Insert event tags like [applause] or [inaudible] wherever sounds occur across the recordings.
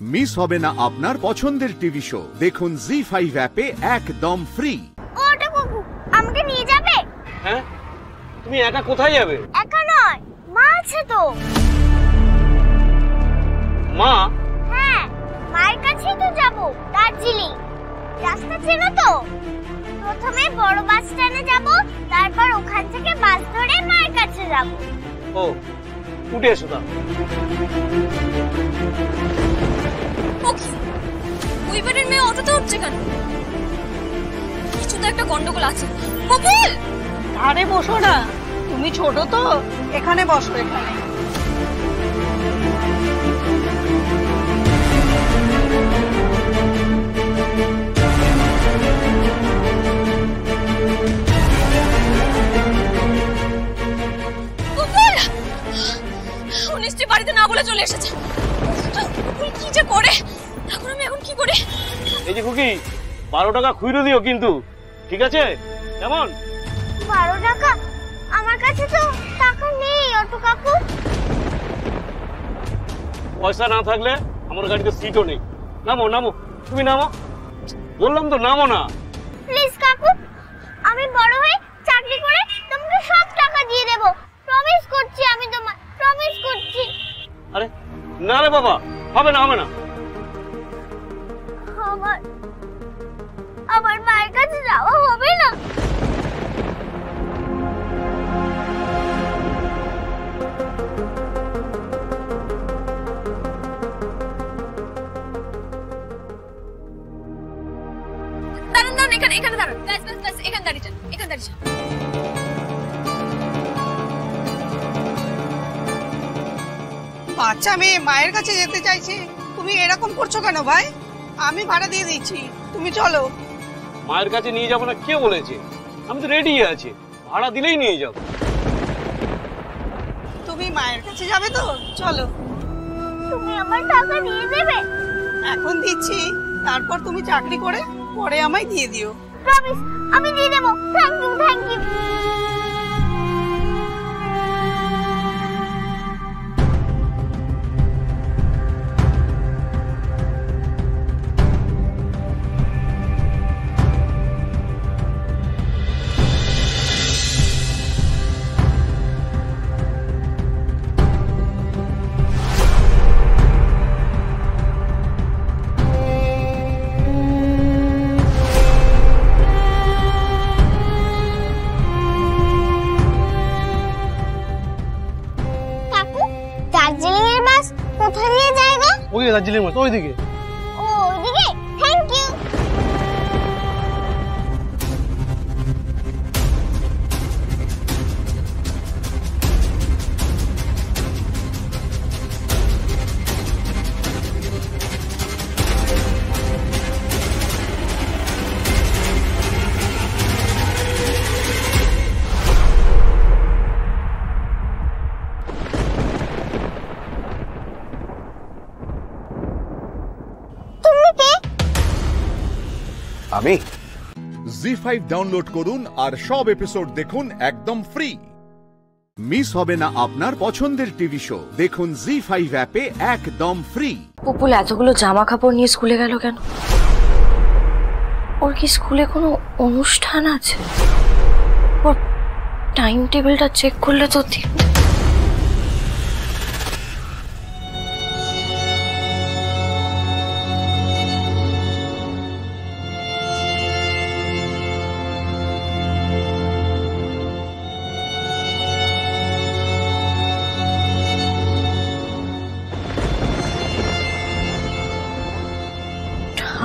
Miss হবে না আপনার পছন্দের টিভি শো। দেখুন জি ফাইভ অ্যাপে একদম ফ্রি ওটা কাকু আমাকে নিয়ে যাবে? হ্যাঁ? তুমি একা কোথায় যাবে? একা নয় মা আছে তো। মা? হ্যাঁ মায়ের কাছেই তো যাব দার্জিলিং। রাস্তা চেনো তো? প্রথমে বড় বাস স্ট্যান্ডে যাব তারপর ওখান থেকে বাস ধরে মায়ের কাছে যাব। ও উঠে এসো তা ওকে ওই বাড়ির মেয়ে অটোতে উঠছে কেন? কিছু তো একটা গন্ডগোল আছে। কপিল! আরে বসো না। তুমি ছোট তো এখানে বসো এখানে। নিশ্চয়ই বাড়িতে না বলে চলে এসেছে। কি যে করে? এখন আমি এখন কি করি? এই যে খুকি বারো টাকা খুইরো দিও কিন্তু। ঠিক আছে? কেমন? বারো টাকা? আমার কাছে তো টাকা নেই অটো কাকু। পয়সা না থাকলে আমার গাড়িতে সিটও নেই। নামো নামো। তুমি নামো। বললাম তো নামো না। প্লিজ কাকু আমি বড় হয়ে চাকরি করে তোমাকে সব টাকা দিয়ে দেব। প্রমিস করছি আমি তোমার প্রমিস করছি। আরে না রে বাবা হবে না হবে না আমার আমার মায়ের কাছে যাওয়া হবে না দাঁড়ান দাঁড়ান এখানে এখানে দাঁড়ান ব্যাস ব্যাস ব্যাস এখানে দাঁড়িয়ে যান এখানে দাঁড়িয়ে যান বাচ্চা মেয়ে মায়ের কাছে যেতে চাইছে তুমি এরকম করছ কেন ভাই? আমি ভাড়া দিয়ে দিচ্ছি তুমি চলো। মায়ের কাছে নিয়ে যাব না কে বলেছে? আমি তো রেডি আছি ভাড়া দিলেই নিয়ে যাব। তুমি মায়ের কাছে যাবে তো? চলো। তুমি আমার টাকা দিয়ে দেবে। এখন দিচ্ছি তারপর তুমি চাকরি করে পরে আমায় দিয়ে দিও। প্রমিস আমি দিয়ে দেবো। থ্যাংক ইউ থ্যাংক ইউ গো ওই দার্জিলিং মতো। ওইদিকে। ফাইভ ডাউনলোড করুন আর সব এপিসোড দেখুন একদম ফ্রি মিস হবে না আপনার পছন্দের টিভি শো দেখুন জি ফাইভ অ্যাপে একদম ফ্রি পুপুল এতগুলো জামা কাপড় নিয়ে স্কুলে গেল কেন? ওর কি স্কুলে কোনো অনুষ্ঠান আছে? ওর টাইম টেবিলটা চেক করলে তো ঠিক।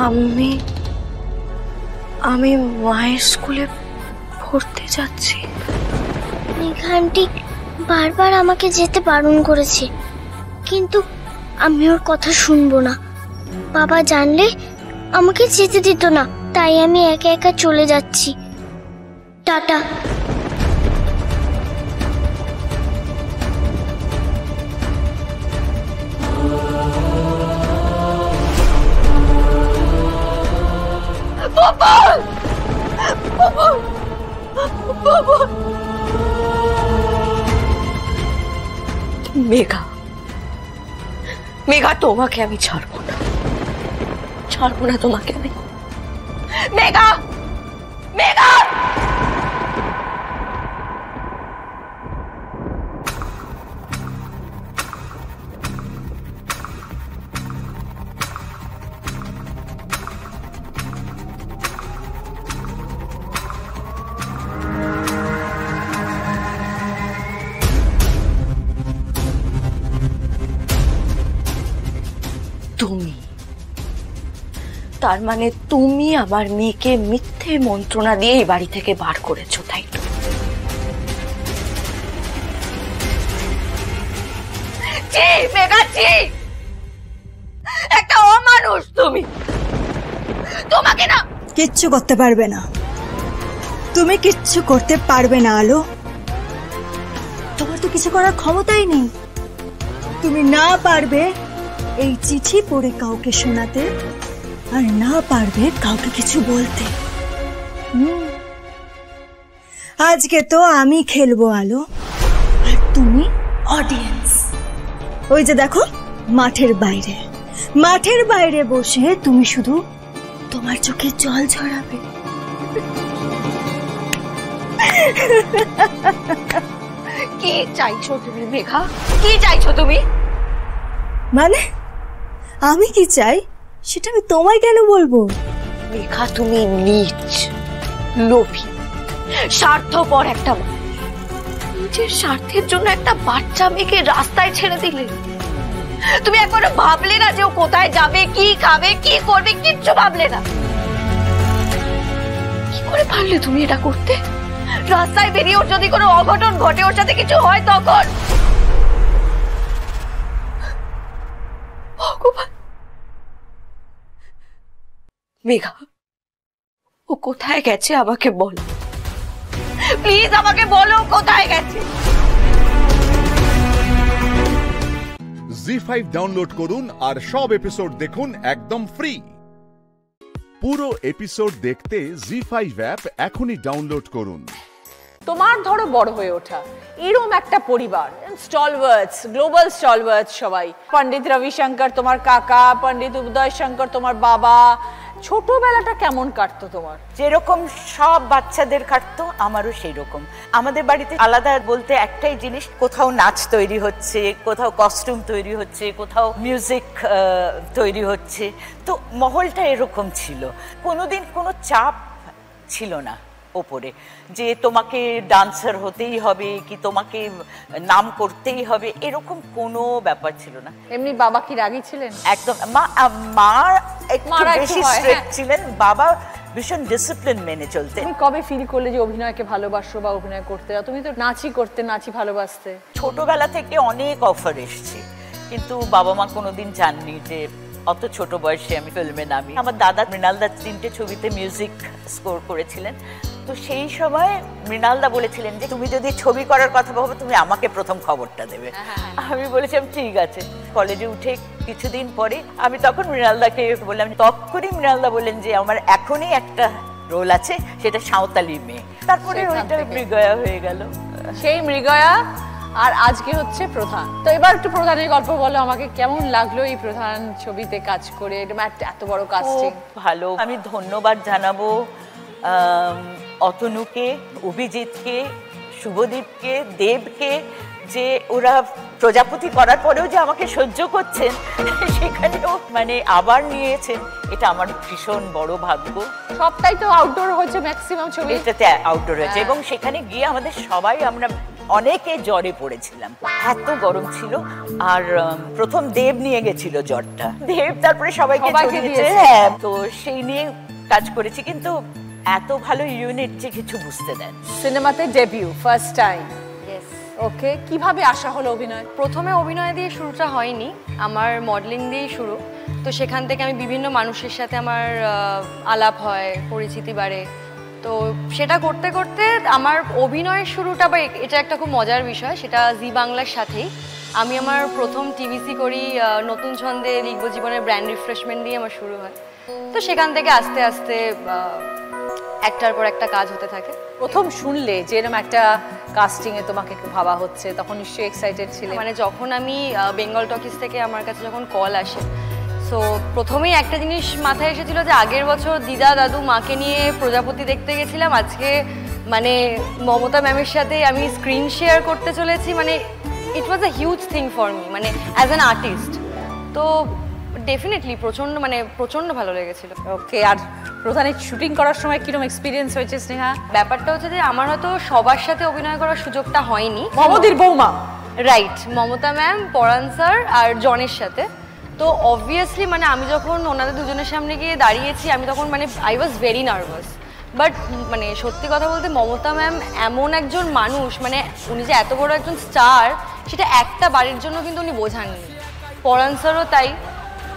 আমি আমি মায়ের স্কুলে পড়তে যাচ্ছি। মেঘান্টি বারবার আমাকে যেতে বারণ করেছে, কিন্তু আমি ওর কথা শুনব না। বাবা জানলে আমাকে যেতে দিত না, তাই আমি একা একা চলে যাচ্ছি। টাটা। মেঘা মেঘা তোমাকে আমি ছাড়বো না ছাড়বো না তোমাকে আমি মেঘা মেঘা তার মানে তুমি আমার মেয়েকে মিথ্যে মন্ত্রণা দিয়ে এই বাড়ি থেকে বার করেছ, তাই তো! একটা অমানুষ তুমি! তোমাকে না কিচ্ছু করতে পারবে না। তুমি কিচ্ছু করতে পারবে না, আলো। তোমার তো কিছু করার ক্ষমতাই নেই। তুমি না পারবে এই চিঠি পড়ে কাউকে শোনাতে। আর না পারবে কাউকে কিছু বলতে। আজকে তো আমি খেলব আলো। আর তুমি অডিয়েন্স ওই যে দেখো মাঠের বাইরে। মাঠের বাইরে বসে তুমি শুধু তোমার চোখে জল ঝরাবে। কি চাইছো তুমি মেঘা? কি চাইছো তুমি? মানে? আমি কি চাই? সেটা আমি তোমায় কেন বলব? মেঘা তুমি নিচ, লোভী, স্বার্থপর একটা নিজের স্বার্থের জন্য একটা বাচ্চা মেয়েকে রাস্তায় ছেড়ে দিলে। তুমি একবার ভাবলে না যে ও কোথায় যাবে, কি খাবে, কি করবে, কিচ্ছু ভাবলে না। কি করে পারলে তুমি এটা করতে? রাস্তায় বেরিয়ে ওর যদি কোনো অঘটন ঘটে, ওর সাথে কিছু হয় তখন? ভগবান মেঘা ও কোথায় গেছে আমাকে বলো। প্লিজ আমাকে বলো কোথায় গেছে। জি ফাইভ ডাউনলোড করুন আর সব এপিসোড দেখুন একদম ফ্রি পুরো এপিসোড দেখতে জি ফাইভ অ্যাপ এখনই ডাউনলোড করুন। তোমার ধরো বড় হয়ে ওঠা। এরম একটা পরিবার স্টলওয়ার্ডস গ্লোবাল স্টলওয়ার্ডস সবাই। পণ্ডিত রবিশঙ্কর তোমার কাকা পণ্ডিত উদয় শঙ্কর তোমার বাবা ছোটবেলাটা কেমন কাটতো তোমার? যেরকম সব বাচ্চাদের কাটতো, আমারও সেই রকম আমাদের বাড়িতে আলাদা বলতে একটাই জিনিস, কোথাও নাচ তৈরি হচ্ছে, কোথাও কস্টিউম তৈরি হচ্ছে, কোথাও মিউজিক তৈরি হচ্ছে। তো মহলটা এরকম ছিল। কোনোদিন কোনো চাপ ছিল না। ওপরে। যে তোমাকে ডান্সার হতেই হবে কি তোমাকে নাম করতেই হবে এরকম কোনো ব্যাপার ছিল না। এমনি বাবা কি রাগী ছিলেন? একদম মা মা একটু বেশি স্ট্রিক্ট হ্যাঁ। ছিলেন বাবা ভীষণ ডিসিপ্লিন মেনে চলতে তুমি কবে ফিল করলে যে অভিনয়কে ভালোবাসো বা অভিনয় করতে? যাও তুমি তো নাচই করতে নাচই ভালোবাসতে। ছোটবেলা থেকে অনেক অফার এসছে কিন্তু বাবা মা কোনোদিন জাননি যে অত ছোট বয়সে আমি ফিল্মে নামি। আমার দাদা মৃণালদা তিনটে ছবিতে মিউজিক স্কোর করেছিলেন। তো সেই সময় মৃণালদা বলেছিলেন যে তুমি যদি ছবি করার কথা ভাবো তুমি আমাকে প্রথম খবরটা দেবে। আমি বলেছিলাম ঠিক আছে। কলেজে উঠে কিছুদিন পরে আমি তখন মৃণালদাকে বললাম তখনই মৃণালদা বললেন যে আমার এখনই একটা রোল আছে সেটা সাঁওতালি মেয়ে। তারপরে ওইটা মৃগয়া হয়ে গেল। সেই মৃগয়া আর আজকে হচ্ছে প্রধান। তো এবার একটু প্রধানের গল্প বলো আমাকে কেমন লাগল এই প্রধান ছবিতে কাজ করে? এত বড় কাজ ভালো। আমি ধন্যবাদ জানাব অতনুকে অভিজিৎকে শুভদীপকে দেবকে যে ওরা প্রজাপতি করার পরেও যে আমাকে সহ্য করছেন [laughs] সেখানেও মানে আবার নিয়েছেন এটা আমার ভীষণ বড় ভাগ্য। সবটাই তো আউটডোর হয়েছে ম্যাক্সিমাম ছবি। এটাতে আউটডোর হয়েছে হ্যাঁ। এবং সেখানে গিয়ে আমাদের সবাই আমরা অনেকে জ্বরে পড়েছিলাম। এত গরম ছিল আর প্রথম দেব নিয়ে গেছিল জ্বরটা। দেব? তারপরে সবাইকে। হ্যাঁ তো সেই নিয়ে কাজ করেছি কিন্তু এত ভালো ইউনিট যে কিছু বুঝতে দেন। সিনেমাতে ডেবিউ ফার্স্ট টাইম ওকে কীভাবে আসা হলো অভিনয়? প্রথমে অভিনয় দিয়ে শুরুটা হয়নি আমার মডেলিং দিয়েই শুরু। তো সেখান থেকে আমি বিভিন্ন মানুষের সাথে আমার আলাপ হয় পরিচিতি বাড়ে। তো সেটা করতে করতে আমার অভিনয়ের শুরুটা বা এটা একটা খুব মজার বিষয় সেটা জি বাংলার সাথেই। আমি আমার প্রথম টিভিসি করি নতুন ছন্দে লিখব জীবনের ব্র্যান্ড রিফ্রেশমেন্ট দিয়ে আমার শুরু হয়। তো সেখান থেকে আস্তে আস্তে একটার পর একটা কাজ হতে থাকে। প্রথম শুনলে যে এরকম একটা কাস্টিং এ তোমাকে একটু ভাবা হচ্ছে তখন নিশ্চয়ই এক্সাইটেড ছিলে? মানে যখন আমি বেঙ্গল টকিজ থেকে আমার কাছে যখন কল আসে সো প্রথমেই একটা জিনিস মাথায় এসেছিল যে আগের বছর দিদা দাদু মাকে নিয়ে প্রজাপতি দেখতে গেছিলাম আজকে মানে মমতা ম্যামের সাথে আমি স্ক্রিন শেয়ার করতে চলেছি মানে it was a huge thing for me মানে অ্যাজ অ্যান আর্টিস্ট তো ডেফিনেটলি প্রচণ্ড মানে প্রচণ্ড ভালো লেগেছিল। ওকে আর প্রধানের শুটিং করার সময় কীরকম এক্সপিরিয়েন্স হয়েছে স্নেহা? ব্যাপারটা হচ্ছে যে আমার হয়তো সবার সাথে অভিনয় করার সুযোগটা হয়নি। মমদির বৌমা। Right Mamata ma'am Paran sir আর জনের সাথে। তো অবভিয়াসলি মানে আমি যখন ওনাদের দুজনের সামনে গিয়ে দাঁড়িয়েছি আমি তখন মানে I was very nervous but মানে সত্যি কথা বলতে মমতা ম্যাম এমন একজন মানুষ মানে উনি যে এত বড় একজন স্টার সেটা একটা বাড়ির জন্য কিন্তু উনি বোঝাননি। পরান স্যারও তাই।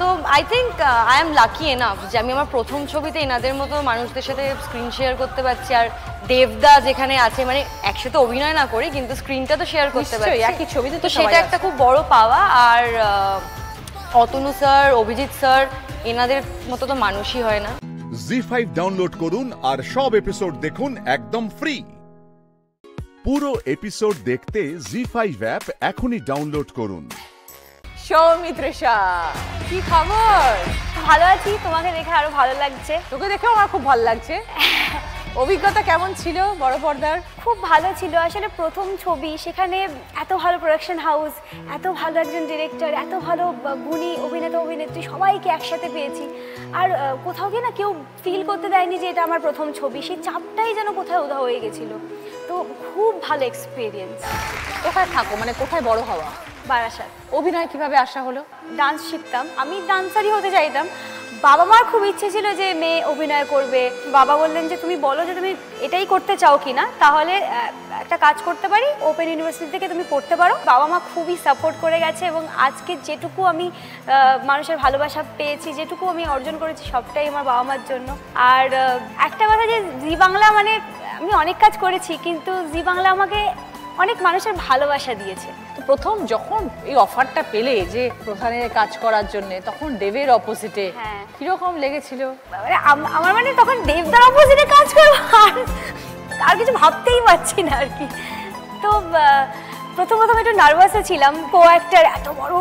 তো I think I am lucky enough যে আমি আমার প্রথম ছবিতে এনাদের মতো মানুষদের সাথে স্ক্রিন শেয়ার করতে পারছি আর দেবদা যেখানে আছে মানে একসাথে অভিনয় না করি কিন্তু স্ক্রিনটা তো শেয়ার করতে পারছি। একই ছবিতে তো সেটা একটা খুব বড় পাওয়া আর অতনু স্যার অভিজিৎ স্যার এনাদের মতো তো মানুষই হয় না। জি ফাইভ ডাউনলোড করুন আর সব এপিসোড দেখুন একদম ফ্রি পুরো এপিসোড দেখতে জি ফাইভ অ্যাপ এখনই ডাউনলোড করুন। সৌমিত্রষা কি খবর? ভালো আছি তোমাকে দেখে আরও ভালো লাগছে। তোকে দেখেও আমার খুব ভালো লাগছে। অভিজ্ঞতা কেমন ছিল বড় পর্দার? খুব ভালো ছিল। আসলে প্রথম ছবি সেখানে এত ভালো প্রোডাকশন হাউস এত ভালো একজন ডিরেক্টর এত ভালো গুণী অভিনেতা অভিনেত্রী সবাইকে একসাথে পেয়েছি। আর কোথাও গিয়ে না কেউ ফিল করতে দেয়নি যে এটা আমার প্রথম ছবি। সেই চাপটাই যেন কোথায় উধা হয়ে গেছিল। তো খুব ভালো এক্সপিরিয়েন্স কোথায় থাকো? মানে কোথায় বড় হওয়া? বারাসাত। অভিনয় কীভাবে আসা হলো? ডান্স শিখতাম। আমি ডান্সারই হতে চাইতাম। বাবা মার খুব ইচ্ছে ছিল যে মেয়ে অভিনয় করবে। বাবা বললেন যে, তুমি বলো যে, তুমি এটাই করতে চাও কি না তাহলে একটা কাজ করতে পারি। ওপেন ইউনিভার্সিটি থেকে তুমি পড়তে পারো। বাবা মা খুবই সাপোর্ট করে গেছে এবং আজকে যেটুকু আমি মানুষের ভালোবাসা পেয়েছি, যেটুকু আমি অর্জন করেছি, সবটাই আমার বাবা মার জন্য। আর একটা কথা যে, জি বাংলা মানে আমি অনেক কাজ করেছি, কিন্তু জি বাংলা আমাকে অনেক মানুষের ভালোবাসা দিয়েছে। প্রথম যখন এই অফারটা পেলে যে প্রধানের কাজ করার জন্য তখন দেবের অপোজিটে হ্যাঁ। কীরকম লেগেছিল মানে আমার মানে তখন দেবদার অপোজিটে কাজ করব আর আর কিছু ভাবতেই পারছি না আর কি তো প্রথম প্রথম একটু নার্ভাসে ছিলাম কো অ্যাক্টার এত বড়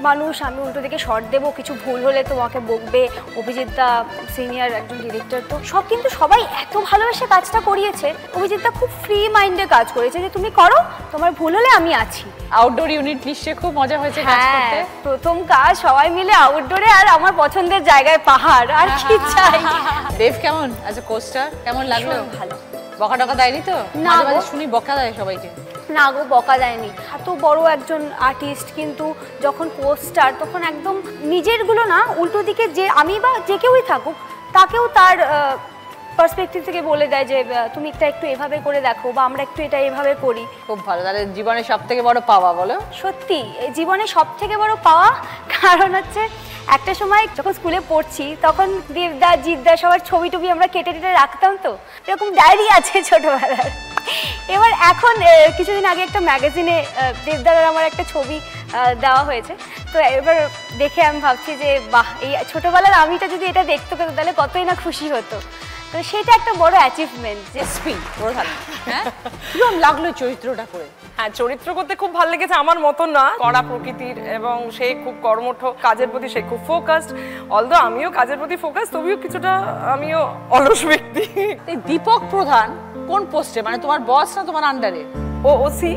মানুষ আমি উল্টো দিকে শর্ট দেবো কিছু ভুল হলে তোমাকে বকবে। অভিজিৎ দা সিনিয়র একজন ডিরেক্টর তো। সব কিন্তু সবাই এত ভালোবেসে কাজটা করিয়েছে। অভিজিৎ দা খুব ফ্রি মাইন্ডে কাজ করেছে যে তুমি করো তোমার ভুল হলে আমি আছি। আউটডোর ইউনিট নিশ্চয়ই খুব মজা হয়েছে কাজ হ্যাঁ করতে। প্রথম কাজ সবাই মিলে আউটডোরে আর আমার পছন্দের জায়গায় পাহাড় আর কি [laughs] চাই। দেব কেমন? অ্যাজ এ কোস্টার কেমন লাগল? ভালো। বকা টকা দেয়নি তো? না মাঝে মাঝে গো। শুনি বকা দেয় সবাইকে। না গো, বকা যায়নি এত বড় একজন আর্টিস্ট কিন্তু যখন পোস্টার তখন একদম নিজেরগুলো না, উল্টো দিকে যে আমি বা যে কেউই থাকুক, তাকেও তার পার্সপেক্টিভ থেকে বলে দেয় যে তুমি এটা একটু এভাবে করে দেখো বা আমরা একটু এটা এভাবে করি। খুব ভালো। তাহলে জীবনের সব থেকে বড় পাওয়া বলো। সত্যি এই জীবনে সব থেকে বড় পাওয়া [laughs] কারণ হচ্ছে একটা সময় যখন স্কুলে পড়ছি তখন দেবদা জিদ্দা সবার ছবি টবি আমরা কেটে কেটে রাখতাম তো। এরকম ডায়েরি আছে ছোটবেলার। এবার এখন কিছুদিন আগে একটা ম্যাগাজিনে দেবদার আমার একটা ছবি দেওয়া হয়েছে। তো এবার দেখে আমি ভাবছি যে বাহ এই ছোটবেলার আমিটা যদি এটা দেখতে পেতো তাহলে কতই না খুশি হতো। তো সেটা একটা বড় অ্যাচিভমেন্ট যে এসপি প্রধান হ্যাঁ? কীরকম লাগল চরিত্রটা করে। হ্যাঁ চরিত্র করতে খুব ভালো লেগেছে আমার মতো না। কড়া প্রকৃতির এবং সে খুব কর্মঠ কাজের প্রতি সে খুব ফোকাসড অলদো আমিও কাজের প্রতি ফোকাস তবুও কিছুটা আমিও অলস ব্যক্তি। এই দীপক প্রধান কোন পোস্টে মানে তোমার বস না তোমার আন্ডারে ও ওসি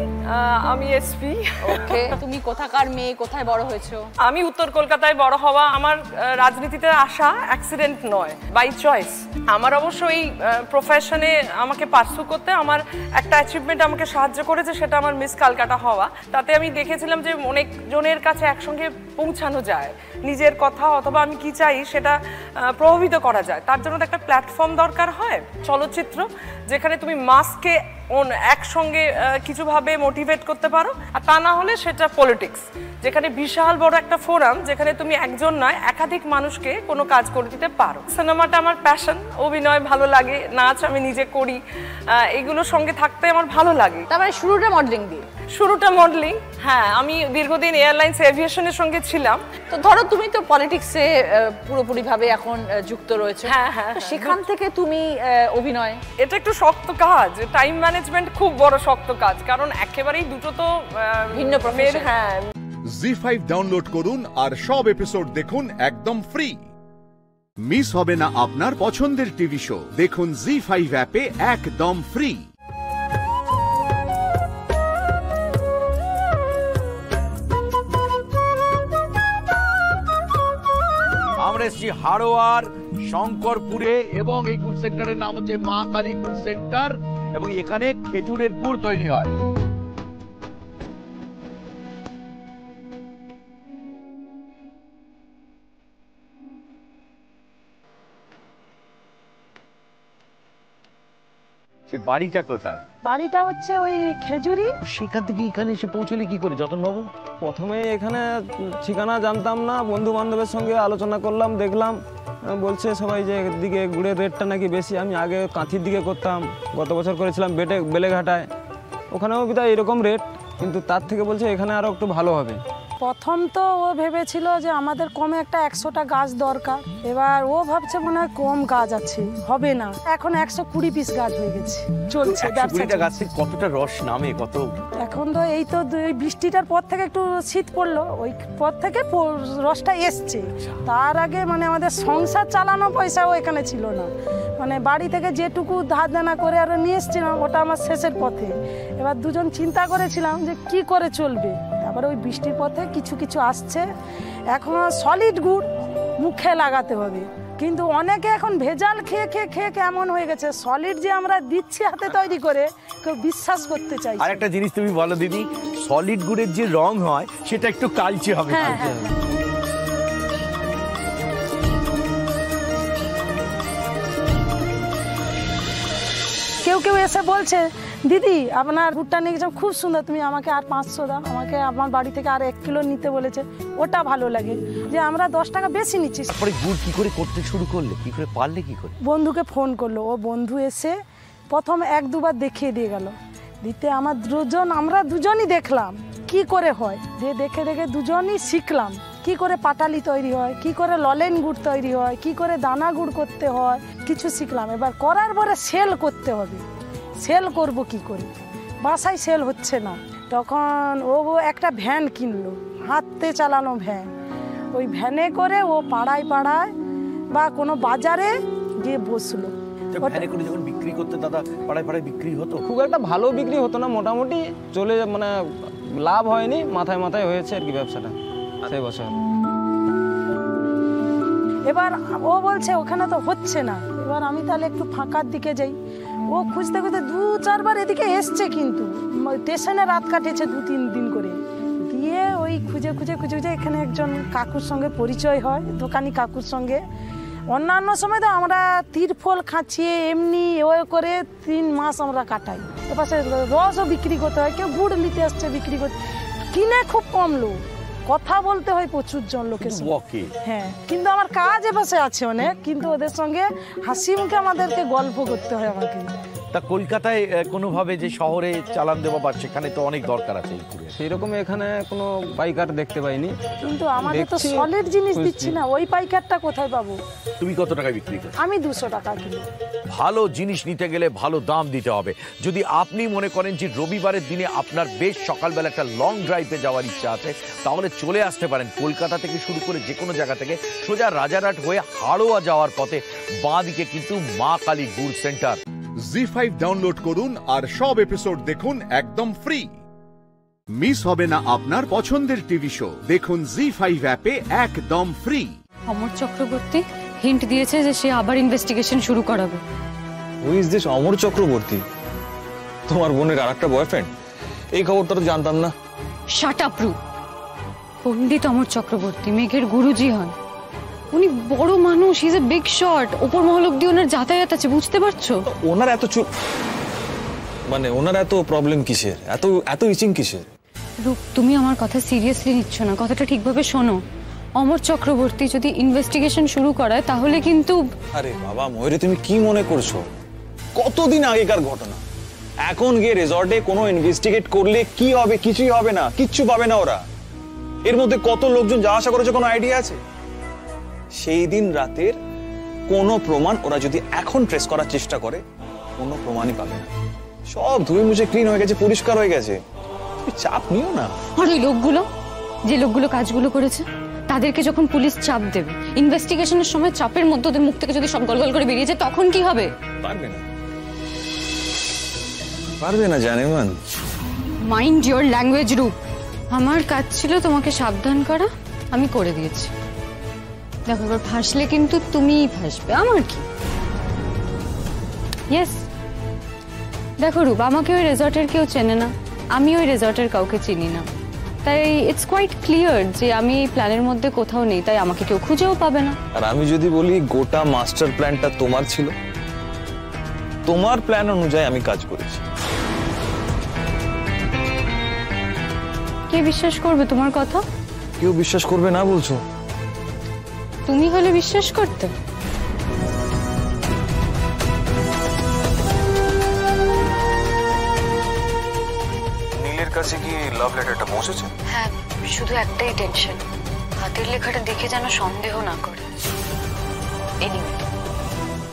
আমি এসপি। ওকে তুমি কোথাকার মেয়ে কোথায় বড় হয়েছো? আমি উত্তর কলকাতায় বড় হওয়া আমার রাজনীতিতে আসা অ্যাক্সিডেন্ট নয় বাই চয়েস আমার অবশ্য এই প্রফেশনে আমাকে পার্সু করতে আমার একটা অ্যাচিভমেন্ট আমাকে সাহায্য করেছে সেটা আমার মিস কালকাটা হওয়া। তাতে আমি দেখেছিলাম যে অনেক জনের কাছে একসঙ্গে পৌঁছানো যায় নিজের কথা অথবা আমি কি চাই সেটা প্রভাবিত করা যায়। তার জন্য তো একটা প্ল্যাটফর্ম দরকার হয় চলচ্চিত্র যেখানে তুমি মাসকে একসঙ্গে কিছুভাবে মোটিভেট করতে পারো, আর তা না হলে সেটা পলিটিক্স যেখানে বিশাল বড় একটা ফোরাম যেখানে তুমি একজন নয়, একাধিক মানুষকে কোনো কাজ করে দিতে পারো। সিনেমাটা আমার প্যাশন অভিনয় ভালো লাগে, নাচ আমি নিজে করি এগুলোর সঙ্গে থাকতে আমার ভালো লাগে। তারপরে মানে শুরুটা মডেলিং দিয়ে। শুরুটা মডেলিং হ্যাঁ আমি দীর্ঘদিন এয়ারলাইন্স এভিয়েশনের সঙ্গে ছিলাম। তো ধরো তুমি তো পলিটিক্সে পুরোপুরি ভাবে এখন যুক্ত রয়েছে। হ্যাঁ, হ্যাঁ, হ্যাঁ। সেখান থেকে তুমি অভিনয়। এটা একটু শক্ত কাজ। টাইম ম্যানেজমেন্ট খুব বড় শক্ত কাজ। কারণ একেবারেই দুটো তো ভিন্ন। মেয়ের- হ্যাঁ। জি ফাইভ ডাউনলোড করুন আর সব এপিসোড দেখুন একদম ফ্রি মিস হবে না আপনার পছন্দের টিভি শো দেখুন জি ফাইভ অ্যাপে একদম ফ্রি আমরা এসেছি শঙ্করপুরে এবং এই গুড সেন্টারের নাম হচ্ছে মা কালী গুড সেন্টার এবং এখানে খেজুরের গুড় তৈরি হয়। সে বাড়িটা কোথায়? বাড়িটা হচ্ছে ওই খেজুরি। সেখান থেকে এখানে এসে পৌঁছলে কি করে যতনবাবু প্রথমে এখানে ঠিকানা জানতাম না বন্ধু বান্ধবের সঙ্গে আলোচনা করলাম দেখলাম বলছে সবাই যে এদিকে গুড়ের রেটটা নাকি বেশি আমি আগে কাঁথির দিকে করতাম গত বছর করেছিলাম বেটে বেলেঘাটায়। ওখানেও বিধা এরকম রেট কিন্তু তার থেকে বলছে এখানে আরও একটু ভালো হবে। প্রথম তো ও ভেবেছিল যে আমাদের কমে একটা একশোটা গাছ দরকার। এবার ও ভাবছে মনে হয় কম গাছ আছে হবে না। এখন একশো কুড়ি পিস গাছ হয়ে গেছে চলছে কুড়িটা। গাছ কতটা রস নামে কত? এখন তো এই তো বৃষ্টিটার পর থেকে একটু শীত পড়ল ওই পর থেকে রসটা এসছে। তার আগে মানে আমাদের সংসার চালানো পয়সাও এখানে ছিল না। মানে বাড়ি থেকে যেটুকু ধার দেনা করে আর নিয়ে এসছিলাম ওটা আমার শেষের পথে। এবার দুজন চিন্তা করেছিলাম যে কি করে চলবে। তারপরে ওই বৃষ্টির পথে কিছু কিছু আসছে। এখন সলিড গুড় মুখে লাগাতে হবে। কিন্তু অনেকে এখন ভেজাল খেয়ে খেয়ে খেয়ে কেমন হয়ে গেছে। সলিড যে আমরা দিচ্ছি হাতে তৈরি করে কেউ বিশ্বাস করতে চাই আর একটা জিনিস তুমি বলো দিদি সলিড গুড়ের যে রং হয় সেটা একটু কালচে হবে হ্যাঁ, হ্যাঁ। কেউ কেউ এসে বলছে দিদি আপনার ভুট্টা নিয়ে গেছিলাম খুব সুন্দর। তুমি আমাকে আর পাঁচশো দাও। আমাকে আমার বাড়ি থেকে আর এক কিলো নিতে বলেছে। ওটা ভালো লাগে। যে আমরা দশ টাকা বেশি নিচ্ছি। তারপরে গুড় কি করে করতে শুরু করলে? কি করে পারলে কি করে? বন্ধুকে ফোন করল। ও বন্ধু এসে প্রথম এক দুবার দেখিয়ে দিয়ে গেল। দিতে আমার দুজন আমরা দুজনই দেখলাম কি করে হয়। দিয়ে দেখে দেখে দুজনই শিখলাম কি করে পাটালি তৈরি হয় কি করে ললেন গুড় তৈরি হয় কি করে দানা গুড় করতে হয়। কিছু শিখলাম। এবার করার পরে সেল করতে হবে। সেল করব কি করে? বাসায় সেল হচ্ছে না। তখন ও একটা ভ্যান কিনলো হাতে চালানো ভ্যান। ওই ভ্যানে করে ও পাড়ায় পাড়ায় বা কোনো বাজারে গিয়ে বসল। তো করে যখন বিক্রি করতে দাদা পাড়ায় পাড়ায় বিক্রি হতো? খুব একটা ভালো বিক্রি হতো না মোটামুটি চলে মানে লাভ হয়নি মাথায় মাথায় হয়েছে আর কি ব্যবসাটা সেই বছর। এবার ও বলছে ওখানে তো হচ্ছে না। এবার আমি তাহলে একটু ফাঁকার দিকে যাই। ও খুঁজতে খুঁজতে দু চারবার এদিকে এসছে কিন্তু। স্টেশনে রাত কাটিয়েছে দু তিন দিন করে। দিয়ে ওই খুঁজে খুঁজে খুঁজে খুঁজে এখানে একজন কাকুর সঙ্গে পরিচয় হয়, দোকানি কাকুর সঙ্গে। অন্যান্য সময় তো আমরা তিরফল খাঁচিয়ে এমনি ও করে তিন মাস আমরা কাটাই। সে রসও বিক্রি করতে হয়, কেউ গুড় নিতে আসছে বিক্রি করতে। কিনে খুব কম লোক। কথা বলতে হয় প্রচুর জন লোকের সঙ্গে। হ্যাঁ কিন্তু আমার কাজ এ বসে আছে অনেক কিন্তু ওদের সঙ্গে হাসি মুখে আমাদেরকে গল্প করতে হয় আমাকে। তা কলকাতায় কোনোভাবে যে শহরে চালান দেওয়া বা সেখানে তো অনেক দরকার আছে এই সেরকম এখানে কোনো পাইকার দেখতে পাইনি। কিন্তু আমাদের তো সলিড জিনিস দিচ্ছি না। ওই পাইকারটা কোথায় পাবো? তুমি কত টাকা বিক্রি করো আমি দুশো টাকা কিলো ভালো জিনিস নিতে গেলে ভালো দাম দিতে হবে। যদি আপনি মনে করেন যে রবিবারের দিনে আপনার বেশ সকালবেলা একটা লং ড্রাইভে যাওয়ার ইচ্ছা আছে তাহলে চলে আসতে পারেন। কলকাতা থেকে শুরু করে যে কোনো জায়গা থেকে সোজা রাজারহাট হয়ে হাড়োয়া যাওয়ার পথে বাঁ দিকে কিন্তু মা কালী গুড় সেন্টার। জি ফাইভ ডাউনলোড করুন আর সব এপিসোড দেখুন একদম ফ্রি মিস হবে না আপনার পছন্দের টিভি শো দেখুন জি ফাইভ অ্যাপে একদম ফ্রি অমর চক্রবর্তী হিন্ট দিয়েছে যে সে আবার ইনভেস্টিগেশন শুরু করাবে। Who is this Amar Chakraborty? তোমার বোনের আর একটা বয়ফ্রেন্ড এই খবরটা তো জানতাম না। শাট আপ পণ্ডিত অমর চক্রবর্তী মেঘের গুরুজি হন। উনি বড় মানুষ ইজ এ বিগ শট ওপর মহল অব্দি ওনার যাতায়াত আছে বুঝতে পারছ? ওনার এত চুপ মানে ওনার এত প্রবলেম কিসের? এত এত ইচিং কিসের? রূপ তুমি আমার কথা সিরিয়াসলি নিচ্ছ না। কথাটা ঠিকভাবে শোনো। অমর চক্রবর্তী যদি ইনভেস্টিগেশন শুরু করায় তাহলে কিন্তু আরে বাবা ময়ূরে তুমি কি মনে করছ? কতদিন আগেকার ঘটনা? এখন গিয়ে রেজর্টে কোনো ইনভেস্টিগেট করলে কি হবে কিছুই হবে না কিচ্ছু পাবে না ওরা। এর মধ্যে কত লোকজন যা আশা করেছে কোনো আইডিয়া আছে? সেই দিন রাতের কোনো প্রমাণ ওরা যদি এখন ট্রেস করার চেষ্টা করে কোনো প্রমাণই পাবে না। সব ধুয়ে মুছে ক্লিন হয়ে গেছে পরিষ্কার হয়ে গেছে। তুমি চাপ নিও না। আর ওই লোকগুলো যে লোকগুলো কাজগুলো করেছে তাদেরকে যখন পুলিশ চাপ দেবে ইনভেস্টিগেশনের সময় চাপের মধ্যে ওদের মুখ থেকে যদি সব গলগল করে বেরিয়ে যায় তখন কি হবে? পারবে না। পারবে না জানেমান। মাইন্ড ইওর ল্যাঙ্গুয়েজ রূপ। আমার কাজ ছিল তোমাকে সাবধান করা আমি করে দিয়েছি। দেখো এবার ফাঁসলে কিন্তু তুমিই ফাঁসবে আমার কি? ইয়েস দেখো রূপ আমাকে ওই রেজর্টের কেউ চেনে না। আমি ওই রেজর্টের কাউকে চিনি না। তাই ইটস কোয়াইট ক্লিয়ার যে আমি এই প্ল্যানের মধ্যে কোথাও নেই তাই আমাকে কেউ খুঁজেও পাবে না। আর আমি যদি বলি গোটা মাস্টার প্ল্যানটা তোমার ছিল তোমার প্ল্যান অনুযায়ী আমি কাজ করেছি। কে বিশ্বাস করবে তোমার কথা? কেউ বিশ্বাস করবে না বলছো? তুমি হলে বিশ্বাস করতে। নীলের কাছে কি লাভ লেটারটা পৌঁছেছে? হ্যাঁ শুধু একটাই টেনশন হাতের লেখাটা দেখে যেন সন্দেহ না করে। এনিওয়ে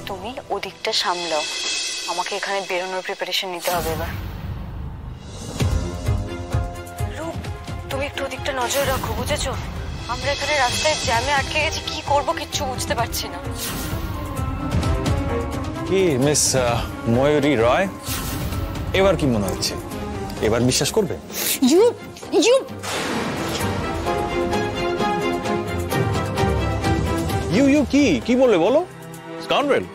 তুমি ওদিকটা সামলাও। আমাকে এখানে বেরোনোর প্রিপারেশন নিতে হবে এবার। রূপ তুমি একটু ওদিকটা নজর রাখো বুঝেছ? আমরা এখানে রাস্তায় জ্যামে আটকে গেছি কি করব কিচ্ছু বুঝতে পারছি না। কি মিস ময়ূরী রয়? এবার কি মনে হচ্ছে? এবার বিশ্বাস করবে? ইউ ইউ ইউ ইউ কি? কি বললে বলো? স্কাউন্ড্রেল [laughs]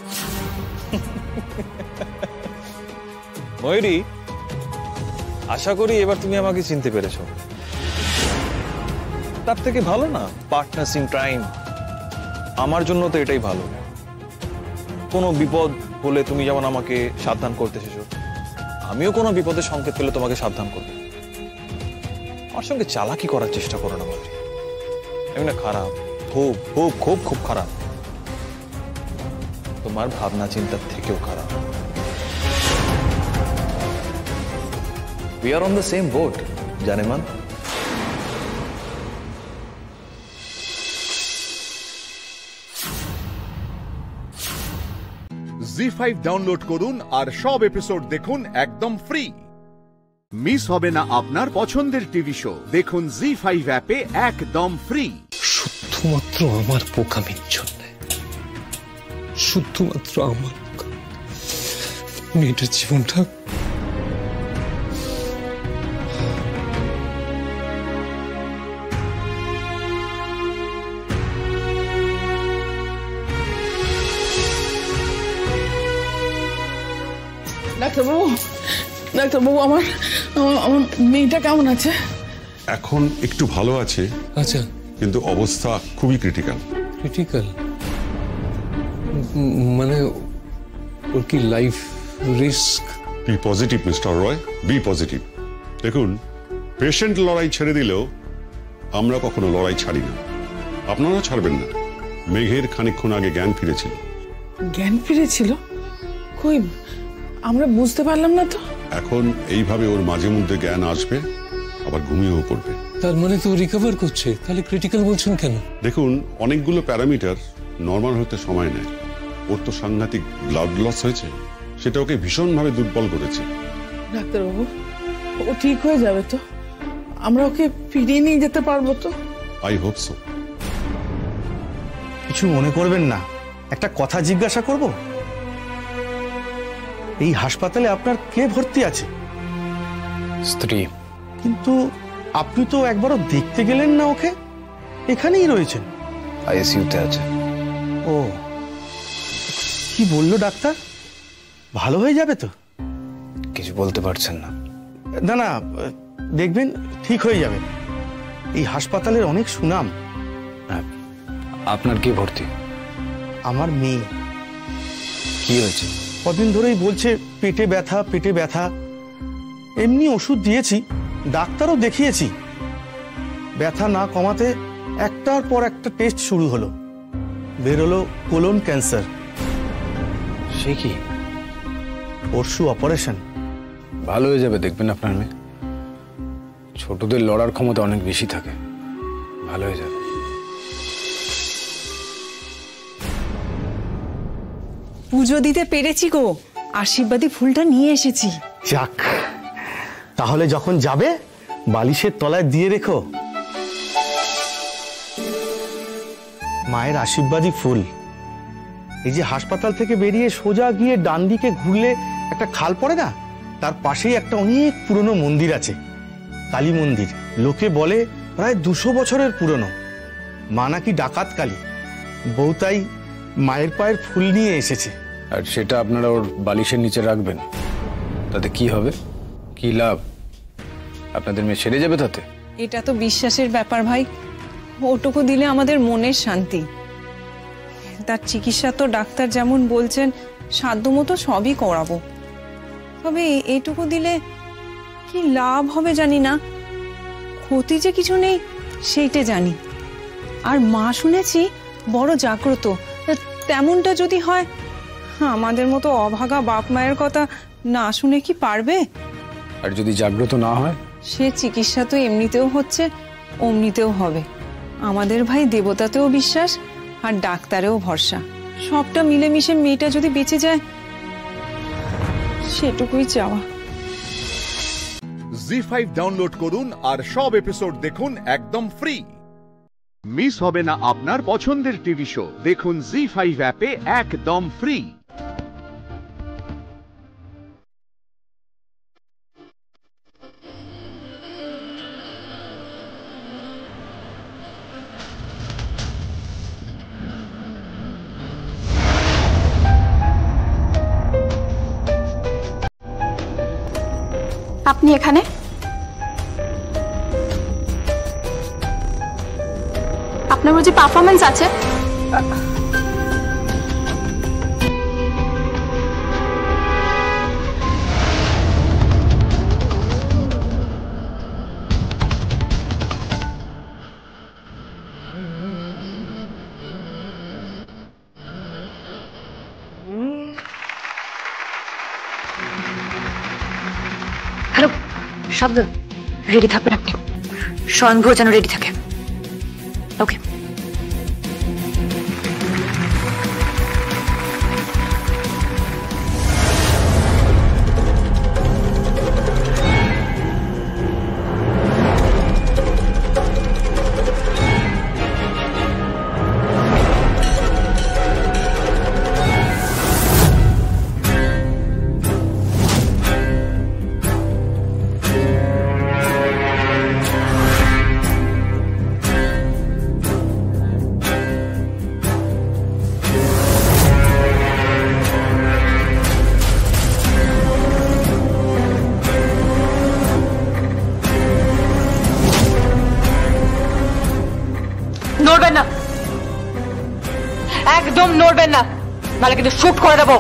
ময়ূরী আশা করি এবার তুমি আমাকে চিনতে পেরেছ। তার থেকে ভালো না? Partners in crime. আমার জন্য তো এটাই ভালো। কোনো বিপদ হলে তুমি যেমন আমাকে সাবধান করতে এসেছ, আমিও কোনো বিপদের সংকেত পেলে তোমাকে সাবধান করব। আমার সঙ্গে চালাকি করার চেষ্টা করো না মাঝে আমি না খারাপ, খুব খুব খুব খুব খারাপ। তোমার ভাবনা চিন্তার থেকেও খারাপ। We are on the same boat Janeman Zee five download করুন আর সব এপিসোড দেখুন একদম ফ্রি মিস হবে না আপনার পছন্দের টিভি শো দেখুন জি ফাইভ অ্যাপে একদম ফ্রি শুধুমাত্র আমার বোকামির জন্য। শুধুমাত্র আমার। মেয়েটার জীবনটা ডাক্তারবাবু ডাক্তারবাবু আমার আমার আমার মেয়েটা কেমন আছে? এখন একটু ভালো আছে আচ্ছা। কিন্তু অবস্থা খুবই ক্রিটিক্যাল ক্রিটিক্যাল মানে ওর কি life risk B positive mister Roy B positive দেখুন পেশেন্ট লড়াই ছেড়ে দিলেও আমরা কখনো লড়াই ছাড়ি না। আপনারা ছাড়বেন না। মেঘের খানিকক্ষণ আগে জ্ঞান ফিরেছিল। জ্ঞান ফিরেছিল? কই আমরা বুঝতে পারলাম না তো। এখন এইভাবে ওর মাঝে মধ্যে জ্ঞান আসবে আবার ঘুমিয়েও পড়বে। তার মানে তো রিকভার করছে। তাহলে ক্রিটিক্যাল বলছেন কেন? দেখুন অনেকগুলো প্যারামিটার নর্মাল হতে সময় নেয়। ওর তো সাংঘাতিক ব্লাড লস হয়েছে সেটা ওকে ভীষণভাবে দুর্বল করেছে। ডাক্তারবাবু ও ঠিক হয়ে যাবে তো? আমরা ওকে ফিরিয়ে নিয়ে যেতে পারব তো? আই হোপ সো কিছু মনে করবেন না। একটা কথা জিজ্ঞাসা করব? এই হাসপাতালে আপনার কে ভর্তি আছে? স্ত্রী। কিন্তু আপনি তো একবারও দেখতে গেলেন না ওকে? এখানেই রয়েছেন। আইসিইউতে আছে। ও। কি বলল ডাক্তার? ভালো হয়ে যাবে তো? কিছু বলতে পারছেন না। না না দেখবেন ঠিক হয়ে যাবে। এই হাসপাতালের অনেক সুনাম। আপনার কি ভর্তি? আমার মেয়ে। কি হয়েছে? কদিন ধরেই বলছে পেটে ব্যথা পেটে ব্যথা। এমনি ওষুধ দিয়েছি ডাক্তারও দেখিয়েছি। ব্যথা না কমাতে একটার পর একটা টেস্ট শুরু হলো। বেরোলো কোলন ক্যান্সার। সে কি? পরশু অপারেশন। ভালো হয়ে যাবে দেখবেন আপনার মেয়ে। ছোটদের লড়ার ক্ষমতা অনেক বেশি থাকে। ভালো হয়ে যাবে। পুজো দিতে পেরেছি গো। আশীর্বাদী ফুলটা নিয়ে এসেছি। যাক, তাহলে যখন যাবে, বালিশের তলায় দিয়ে রেখো। মায়ের আশীর্বাদী ফুল। এই যে হাসপাতাল থেকে বেরিয়ে সোজা গিয়ে ডান দিকে ঘুরলে একটা খাল পড়ে না? তার পাশেই একটা অনেক পুরনো মন্দির আছে। কালী মন্দির। লোকে বলে প্রায় দুশো বছরের পুরনো। মা নাকি ডাকাত কালী। বউ তাই মায়ের পায়ের ফুল নিয়ে এসেছে। আর সেটা আপনারা ওর বালিশের নিচে রাখবেন। তাতে কি হবে? কি লাভ? আপনাদের মেয়ে সেরে যাবে তাতে? এটা তো বিশ্বাসের ব্যাপার ভাই। ওটুকু দিলে আমাদের মনের শান্তি। তার চিকিৎসা তো ডাক্তার যেমন বলছেন, সাধ্যমতো সবই করাবো। তবে এইটুকু দিলে কি লাভ হবে জানি না। ক্ষতি যে কিছু নেই, সেইটা জানি। আর মা শুনেছি বড় জাগ্রত। তেমনটা যদি হয় আমাদের মতো অভাগা বাপ মায়ের কথা না শুনে কি পারবে? আর যদি জাগ্রত না হয়? সে চিকিৎসা তো এমনিতেও হচ্ছে অমনিতেও হবে। আমাদের ভাই দেবতাতেও বিশ্বাস আর ডাক্তারেও ভরসা। সবটা মিলেমিশে মেয়েটা যদি বেঁচে যায় সেটুকুই চাওয়া। জি ফাইভ ডাউনলোড করুন আর সব এপিসোড দেখুন একদম ফ্রি মিস হবে না আপনার পছন্দের টিভি শো দেখুন জি ফাইভ অ্যাপে একদম ফ্রি আপনি এখানে? আপনার যে পারফরমেন্স আছে? সাবধান রেডি থাকবেন আপনি স্বয়ংভূ যেন রেডি থাকে। ওকে নড়বেন না। নাহলে কিন্তু শুট করে দেবো।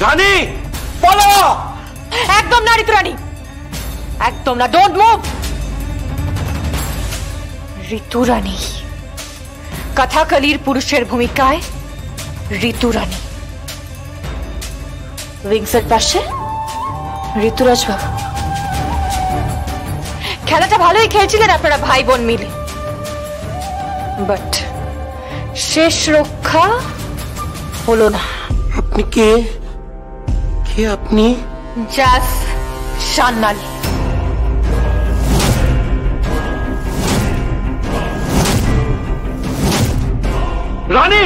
রানী! বলো! একদম না ঋতুরানী। একদম না ডোন্ট মুভ ঋতুরানী কথাকালির পুরুষের ভূমিকায় ঋতুরানী। উইংসের পাশে ঋতুরাজ বাবু। খেলাটা ভালোই খেলছিলেন আপনারা ভাই বোন মিলে। বাট শেষ রক্ষা হলো না। আপনি কে? কে আপনি? জাস সান্নালি। রানী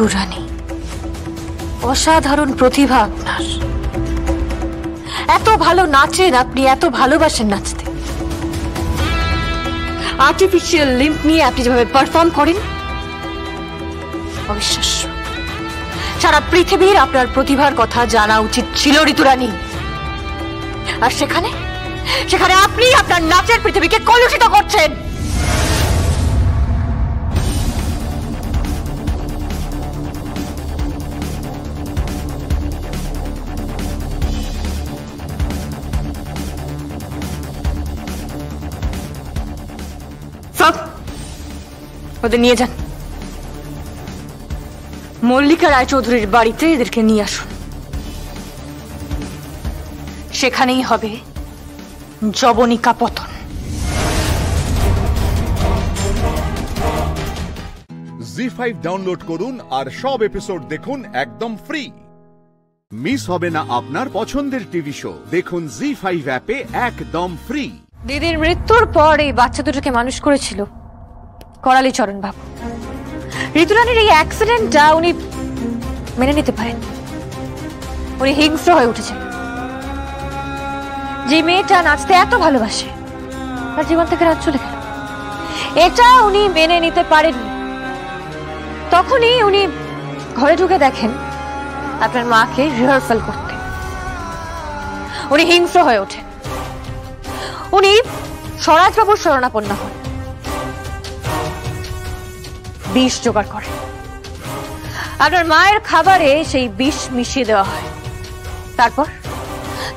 বা অসাধারণ প্রতিভা আপনার। এত ভালো নাচেন আপনি এত ভালোবাসেন নাচতে। আর্টিফিশিয়াল লিম্প নিয়ে আপনি যেভাবে পারফর্ম করেন, অবিশ্বাস্য। সারা পৃথিবীর আপনার প্রতিভার কথা জানা উচিত ছিল, ঋতুরানী। আর সেখানে সেখানে আপনি আপনার নাচের পৃথিবীকে কলুষিত করছেন। ওদের নিয়ে যান। মল্লিকা রায়চৌধুরীর বাড়িতে এদেরকে নিয়ে আসুন। সেখানেই হবে জবনিকা পতন। জি ফাইভ ডাউনলোড করুন আর সব এপিসোড দেখুন একদম ফ্রি মিস হবে না আপনার পছন্দের টিভি শো দেখুন জি ফাইভ অ্যাপে একদম ফ্রি দিদির মৃত্যুর পর এই বাচ্চা দুটোকে মানুষ করেছিল। করালি চরণ বাবু। ঋতুরানীর এই অ্যাক্সিডেন্টটা উনি মেনে নিতে পারেন। উনি হিংস্র হয়ে উঠেছেন। যে মেয়েটা নাচতে এত ভালোবাসে, তার জীবন থেকে রাত চলে গেল। এটা উনি মেনে নিতে পারেননি। তখনই উনি ঘরে ঢুকে দেখেন আপনার মাকে রিহার্সাল করতে। উনি হিংস্র হয়ে ওঠেন। উনি স্বরাজবাবুর শরণাপন্ন হন। বিষ জোগাড় করে। আপনার মায়ের খাবারে সেই বিষ মিশিয়ে দেওয়া হয়। তারপর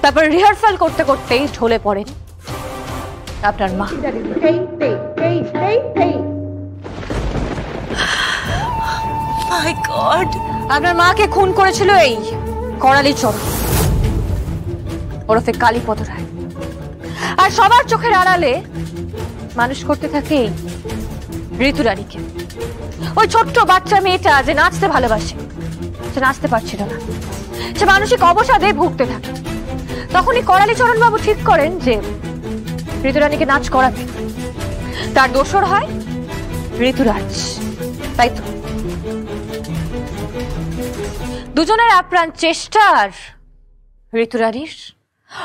তারপর রিহার্সাল করতে করতেই ঢলে পড়েন আপনার মা। আপনার মাকে খুন করেছিল এই করালি চরণ ওরফে কালীপদ রায় আর সবার চোখের আড়ালে মানুষ করতে থাকে এই ঋতুরানীকে। ওই ছোট্ট বাচ্চা মেয়েটা যে নাচতে ভালোবাসে, সে নাচতে পারছিল না। সে মানসিক অবসাদে ভুগতে থাকে। তখনই করালি চরণ বাবু ঠিক করেন যে ঋতুরানীকে নাচ করাবে। তার দোসর হয় ঋতুরাজ। তাই তো? দুজনের আপ্রাণ চেষ্টা আর ঋতুরানীর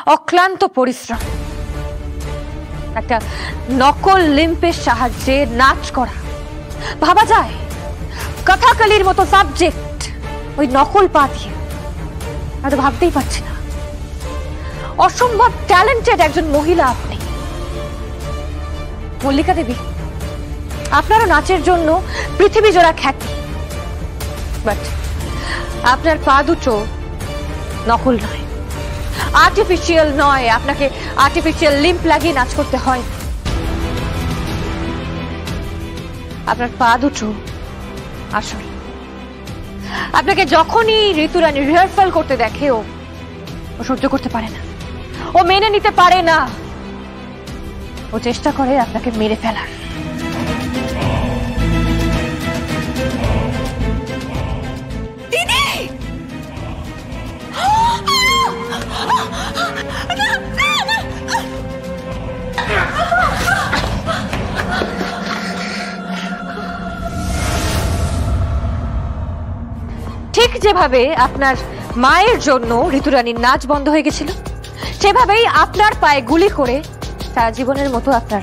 অক্লান্ত পরিশ্রম। একটা নকল লিম্পের সাহায্যে নাচ করা। ভাবা যায়। কথাকালির মতো সাবজেক্ট ওই নকল পা দিয়ে। তো ভাবতেই পারছি না। অসম্ভব ট্যালেন্টেড একজন মহিলা আপনি। মল্লিকা দেবী, আপনারও নাচের জন্য পৃথিবী জোড়া খ্যাতি। বাট আপনার পা দুটো নকল নয়। আর্টিফিশিয়াল নয়, আপনাকে আর্টিফিশিয়াল লিম্প লাগিয়ে নাচ করতে হয়। আপনার পা দুটো। আসল আপনাকে যখনই ঋতুরানী রিহার্সাল করতে দেখে, ও ও সহ্য করতে পারে না। ও মেনে নিতে পারে না। ও চেষ্টা করে আপনাকে মেরে ফেলার। ঠিক যেভাবে আপনার মায়ের জন্য ঋতুরানীর নাচ বন্ধ হয়ে গেছিল, সেভাবেই আপনার পায়ে গুলি করে সারা জীবনের মতো আপনার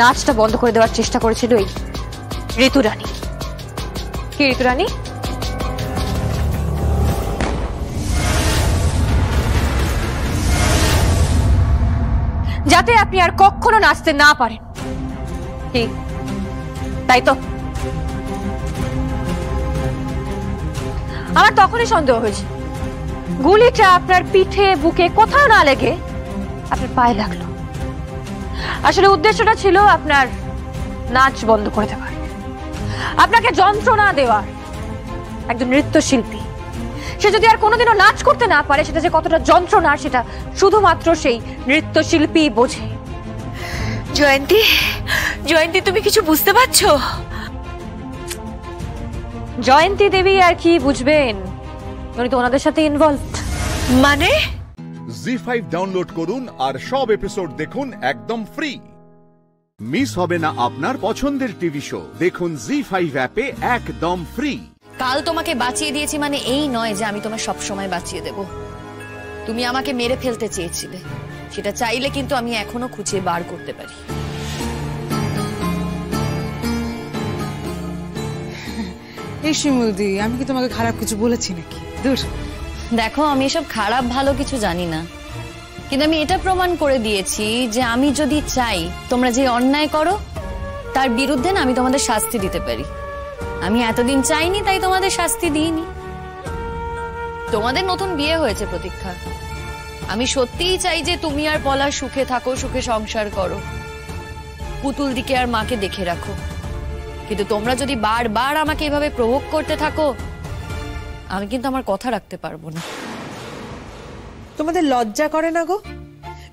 নাচটা বন্ধ করে দেওয়ার চেষ্টা করেছিল এই ঋতুরানী। কি ঋতুরানী? যাতে আপনি আর কখনো নাচতে না পারেন। কি? তাই তো? আমার তখনই সন্দেহ হয়েছে। গুলিটা আপনার পিঠে, বুকে কোথাও না লেগে আপনার পায়ে লাগল। আসলে উদ্দেশ্যটা ছিল আপনার নাচ বন্ধ করে দেওয়ার। আপনাকে যন্ত্রণা দেওয়ার। একজন নৃত্যশিল্পী। সে যদি আর কোনোদিনও নাচ করতে না পারে, সেটা যে কতটা যন্ত্রণা সেটা শুধুমাত্র সেই নৃত্যশিল্পী বোঝে। জয়ন্তী জয়ন্তী, তুমি কিছু বুঝতে পারছ? জয়ন্তী দেবী আর কি বুঝবেন? উনি তো ওনাদের সাথে ইনভলভ মানে? জি ফাইভ ডাউনলোড করুন আর সব এপিসোড দেখুন একদম ফ্রি মিস হবে না আপনার পছন্দের টিভি শো দেখুন জি ফাইভ অ্যাপে একদম ফ্রি কাল তোমাকে বাঁচিয়ে দিয়েছি মানে এই নয় যে আমি তোমায় সব সময় বাঁচিয়ে দেব। তুমি আমাকে মেরে ফেলতে চেয়েছিলে। সেটা চাইলে কিন্তু আমি এখনও খুঁজে বার করতে পারি। এই শিমুলদি আমি কি তোমাকে খারাপ কিছু বলেছি নাকি? দূর। দেখো, আমি এসব খারাপ, ভালো কিছু জানি না। কিন্তু আমি এটা প্রমাণ করে দিয়েছি যে আমি যদি চাই তোমরা যে অন্যায় করো, তার বিরুদ্ধে না আমি তোমাদের শাস্তি দিতে পারি। আমি এতদিন চাইনি, তাই তোমাদের শাস্তি দিইনি। তোমাদের নতুন বিয়ে হয়েছে প্রতীক্ষা। আমি সত্যিই চাই যে তুমি আর পলাশ সুখে থাকো, সুখে সংসার করো। পুতুল দিকে আর মাকে দেখে রাখো। কিন্তু তোমরা যদি বারবার আমাকে এভাবে প্রভোগ করতে থাকো আমি কিন্তু আমার কথা রাখতে পারব না। তোমাদের লজ্জা করে না গো?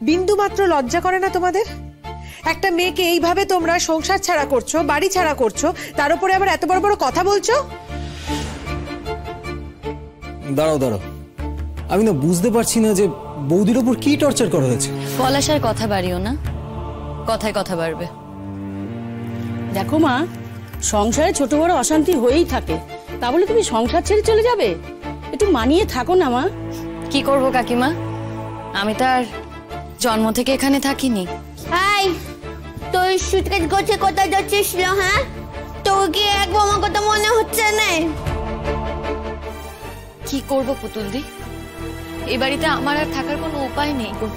বিন্দু মাত্র লজ্জা করে না তোমাদের? একটা মেয়েকে এইভাবে তোমরা সংসার ছাড়া করছ বাড়ি ছাড়া করছ তার উপরে আবার এত বড় বড় কথা বলছো? দাঁড়াও দাঁড়াও। আমি না বুঝতে পারছি না যে বৌদির ওপর কি টর্চার করা হয়েছে। পলাশার কথা বাড়িও না কথায় কথা বাড়বে। দেখো মা সংসারে ছোট বড় অশান্তি হয়েই থাকে। তা বলে তুমি সংসার ছেড়ে চলে যাবে? একটু মানিয়ে থাকো না মা। কি করব কাকিমা? আমি তার জন্ম থেকে এখানে থাকিনি। হাই তোর সুটকেস গোছে কোথায় যাচ্ছিস হ্যাঁ? তোর কি এক বোমা কথা মনে হচ্ছে না? কি করব পুতুল দি এই বাড়িতে আমার আর থাকার কোনো উপায় নেই গো।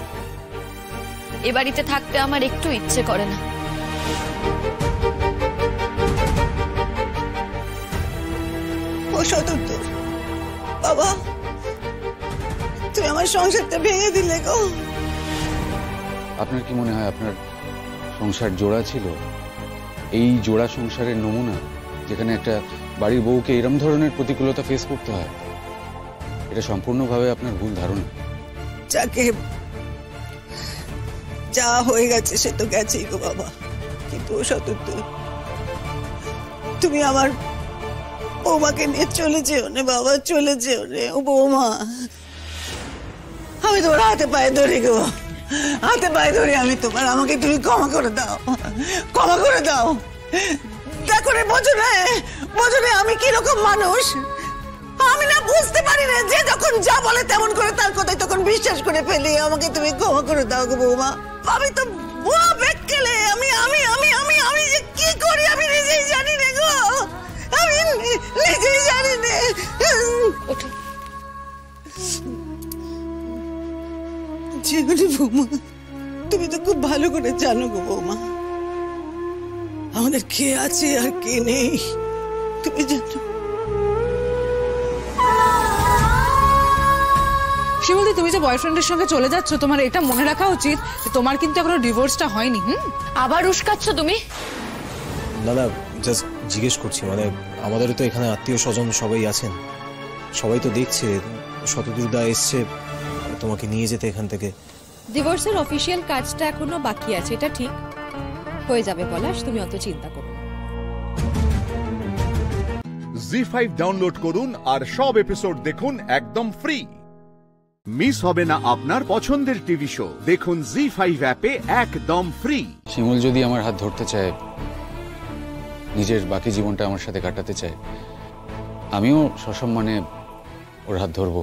এ বাড়িতে থাকতে আমার একটু ইচ্ছে করে না। ও শতদ্র বাবা তুমি আমার সংসারটা ভেঙে দিলে গো। আপনার কি মনে হয় আপনার সংসার জোড়া ছিল? এই জোড়া সংসারের নমুনা যেখানে একটা বাড়ির বউকে এরম ধরনের প্রতিকূলতা ফেস করতে হয় এটা সম্পূর্ণভাবে আপনার ভুল ধারণা। যাকে যা হয়ে গেছে সে তো গেছেই গো বাবা কিন্তু ও তুমি আমার বৌমাকে নিয়ে চলে যেও নে বাবা, চলে যেও রে ও বৌমা। আমি তোমার হাতে পায়ে ধরে গো। হাতে পায়ে ধরে আমি তোমার, আমাকে তুমি ক্ষমা করে দাও। ক্ষমা করে দাও। দেখো রে বোঝো না বোঝো না আমি কীরকম মানুষ? আমি না বুঝতে পারি না, যে যখন যা বলে তেমন করে তার কথাই তখন বিশ্বাস করে ফেলি। আমাকে তুমি ক্ষমা করে দাও গো বৌমা। আমি তো বুয়া বেককেলে, আমি আমি আমি আমি আমি যে কি করি আমি নিজেই জানি না গো। আমি নিজেই জানি না। জীবনে বৌমা তুমি তো খুব ভালো করে জানো গো বৌমা। আমাদের কে আছে আর কে নেই তুমি জানো। শিমুলদি তুমি যে বয়ফ্রেন্ডের সঙ্গে চলে যাচ্ছ তোমার এটা মনে রাখা উচিত যে তোমার কিন্তু এখনও ডিভোর্সটা হয়নি হুম? আবার উস্কাচ্ছ তুমি? না না জাস্ট জিজ্ঞেস করছি মানে আমাদেরও তো এখানে আত্মীয় স্বজন সবাই আছেন। সবাই তো দেখছে শতদূরদা এসছে তোমাকে নিয়ে যেতে এখান থেকে। ডিভোর্সের অফিসিয়াল কাজটা এখনও বাকি আছে এটা ঠিক? হয়ে যাবে পলাশ তুমি অত চিন্তা করো না। জি ফাইভ ডাউনলোড করুন আর সব এপিসোড দেখুন একদম ফ্রি মিস হবে না আপনার পছন্দের টিভি শো দেখুন জি ফাইভ অ্যাপে একদম ফ্রি শিমুল যদি আমার হাত ধরতে চায় নিজের বাকি জীবনটা আমার সাথে কাটাতে চায়। আমিও সসম্মানে ওর হাত ধরবো।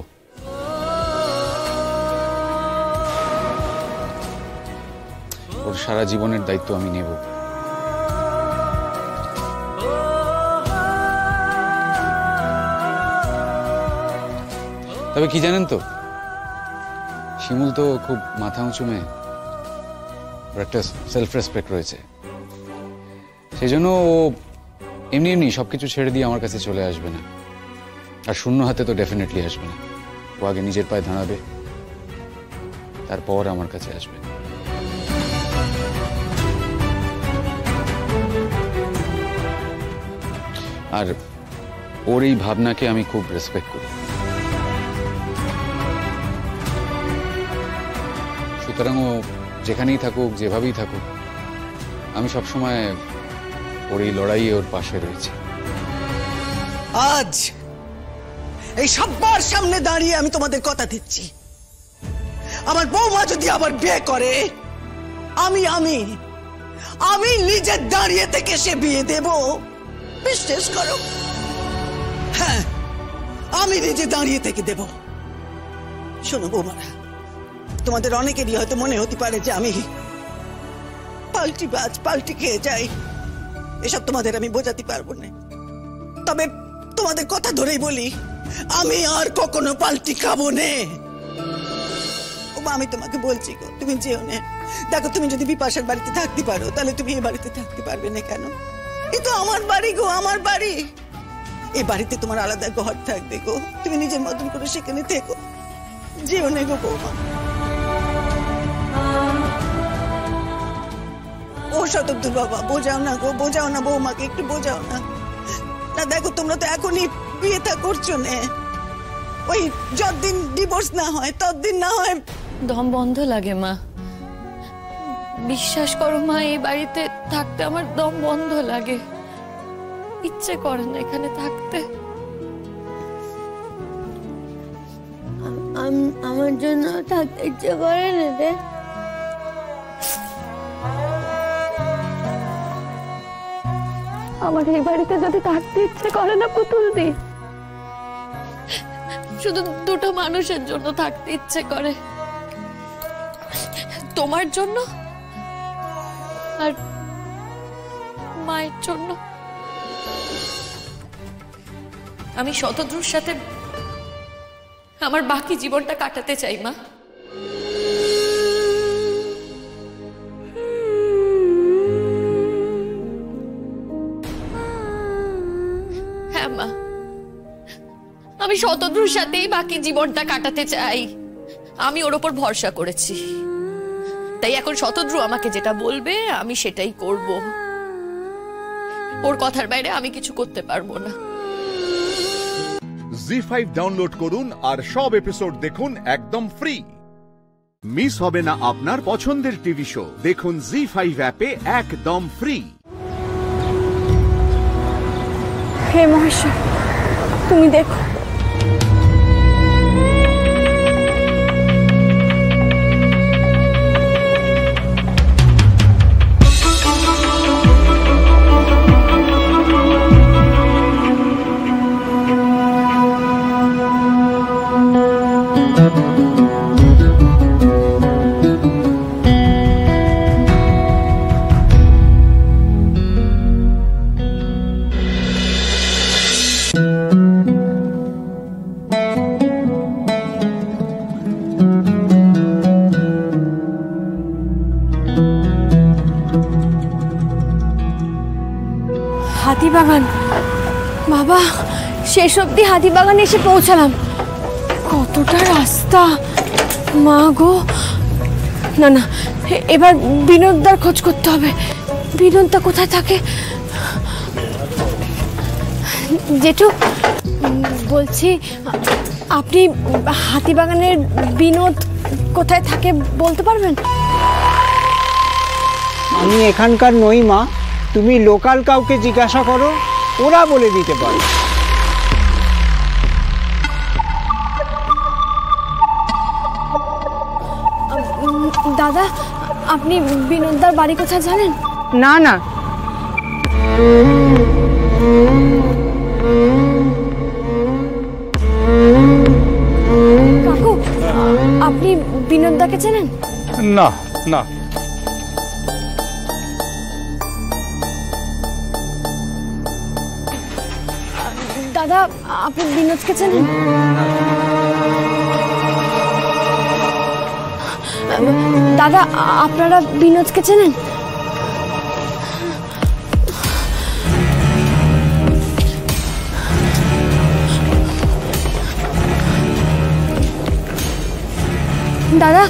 ওর সারা জীবনের দায়িত্ব আমি নেব। তবে কি জানেন তো? শিমুল তো খুব মাথা উঁচু মেয়ে। একটা সেলফ রেসপেক্ট রয়েছে। সেই জন্য ও এমনি এমনি সবকিছু ছেড়ে দিয়ে আমার কাছে চলে আসবে না। আর শূন্য হাতে তো ডেফিনেটলি আসবে না। ও আগে নিজের পায়ে দাঁড়াবে, তারপর আমার কাছে আসবে। আর ওর এই ভাবনাকে আমি খুব রেসপেক্ট করি। সুতরাং ও যেখানেই থাকুক, যেভাবেই থাকুক, আমি সবসময় ওর এই ওর পাশে রয়েছি। আজ এই সবার সামনে দাঁড়িয়ে আমি তোমাদের কথা দিচ্ছি। আমার বৌমা যদি আবার বিয়ে করে, আমি আমি আমি নিজে দাঁড়িয়ে থেকে সে বিয়ে দেব। বিশ্বাস করো। হ্যাঁ আমি নিজে দাঁড়িয়ে থেকে দেব। শোনো বৌমারা, তোমাদের অনেকেরই হয়তো মনে হতে পারে যে আমি পাল্টি বাজ, পাল্টি খেয়ে যাই। এসব তোমাদের আমি বোঝাতে পারব না। তবে তোমাদের কথা ধরেই বলি, আমি আর কখনো পাল্টি খাব নে। আমি তোমাকে বলছি গো, তুমি যেও না। দেখো, তুমি যদি বিপাশার বাড়িতে থাকতে পারো, তাহলে তুমি এই বাড়িতে থাকতে পারবে না কেন? এ তো আমার বাড়ি গো, আমার বাড়ি। এ বাড়িতে তোমার আলাদা ঘর থাকবে গো, তুমি নিজের মতন করে সেখানে থেকো। যেও না গো বৌমা। ও শতব্দুর বাবা বোঝাও না গো বোঝাও না বৌমাকে একটু বোঝাও না। না দেখো তোমরা তো এখনই বিয়েটা করছ না। ওই যতদিন ডিভোর্স না হয় ততদিন না হয় দম বন্ধ লাগে মা। বিশ্বাস করো মা এই বাড়িতে থাকতে আমার দম বন্ধ লাগে। ইচ্ছে করে না এখানে থাকতে। আম- আমার জন্য থাকতে ইচ্ছে করে না রে। আমার এই বাড়িতে যদি থাকতে ইচ্ছে করে না পুতুল দি শুধু দুটো মানুষের জন্য থাকতে ইচ্ছে করে। তোমার জন্য আর মায়ের জন্য। আমি শতদ্রুর সাথে আমার বাকি জীবনটা কাটাতে চাই, মা। আমি শতদ্রুর সাথেই বাকি জীবনটা কাটাতে চাই। আমি ওর ওপর ভরসা করেছি। তাই এখন শতদ্রু আমাকে যেটা বলবে আমি সেটাই করব। ওর কথার বাইরে আমি কিছু করতে পারব না। জি ফাইভ ডাউনলোড করুন আর সব এপিসোড দেখুন একদম ফ্রি মিস হবে না আপনার পছন্দের টিভি শো দেখুন জি ফাইভ অ্যাপে একদম ফ্রি হে মহেশ্বর তুমি দেখো। হাতিবাগান। বাবা, শেষ অব্দি হাতিবাগানে এসে পৌঁছালাম। কতটা রাস্তা। মা গো। না না এবার বিনোদদার খোঁজ করতে হবে। বিনোদদা কোথায় থাকে? জেঠু, বলছি, আপনি হাতিবাগানের বিনোদ কোথায় থাকে বলতে পারবেন? আমি এখানকার নই মা। তুমি লোকাল কাউকে জিজ্ঞাসা করো ওরা বলে দিতে পারে। দাদা আপনি বিনোদদার বাড়ি কোথায় জানেন? না না। কাকু আপনি বিনোদদাকে চেনেন? না না। আপনি বিনোদকে চেনেন? দাদা, আপনারা বিনোদকে চেনেন? দাদা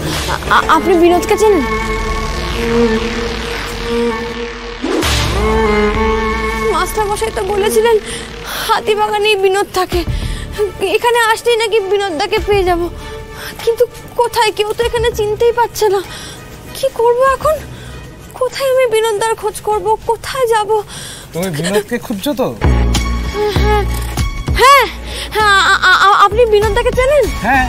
আপনি বিনোদকে চেনেন? মাস্টার মশাই তো বলেছিলেন হাতিবাগানে বিনোদ থাকে। এখানে আসলেই নাকি বিনোদদাকে পেয়ে যাব। কিন্তু কোথায়? কেউ তো এখানে চিনতেই পারছে না। কি করব এখন? কোথায় আমি বিনোদদার খোঁজ করব? কোথায় যাব? তুমি বিনোদকে খুঁজছো তো? হ্যাঁ হ্যাঁ হ্যাঁ আপনি বিনোদদাকে চেনেন? হ্যাঁ।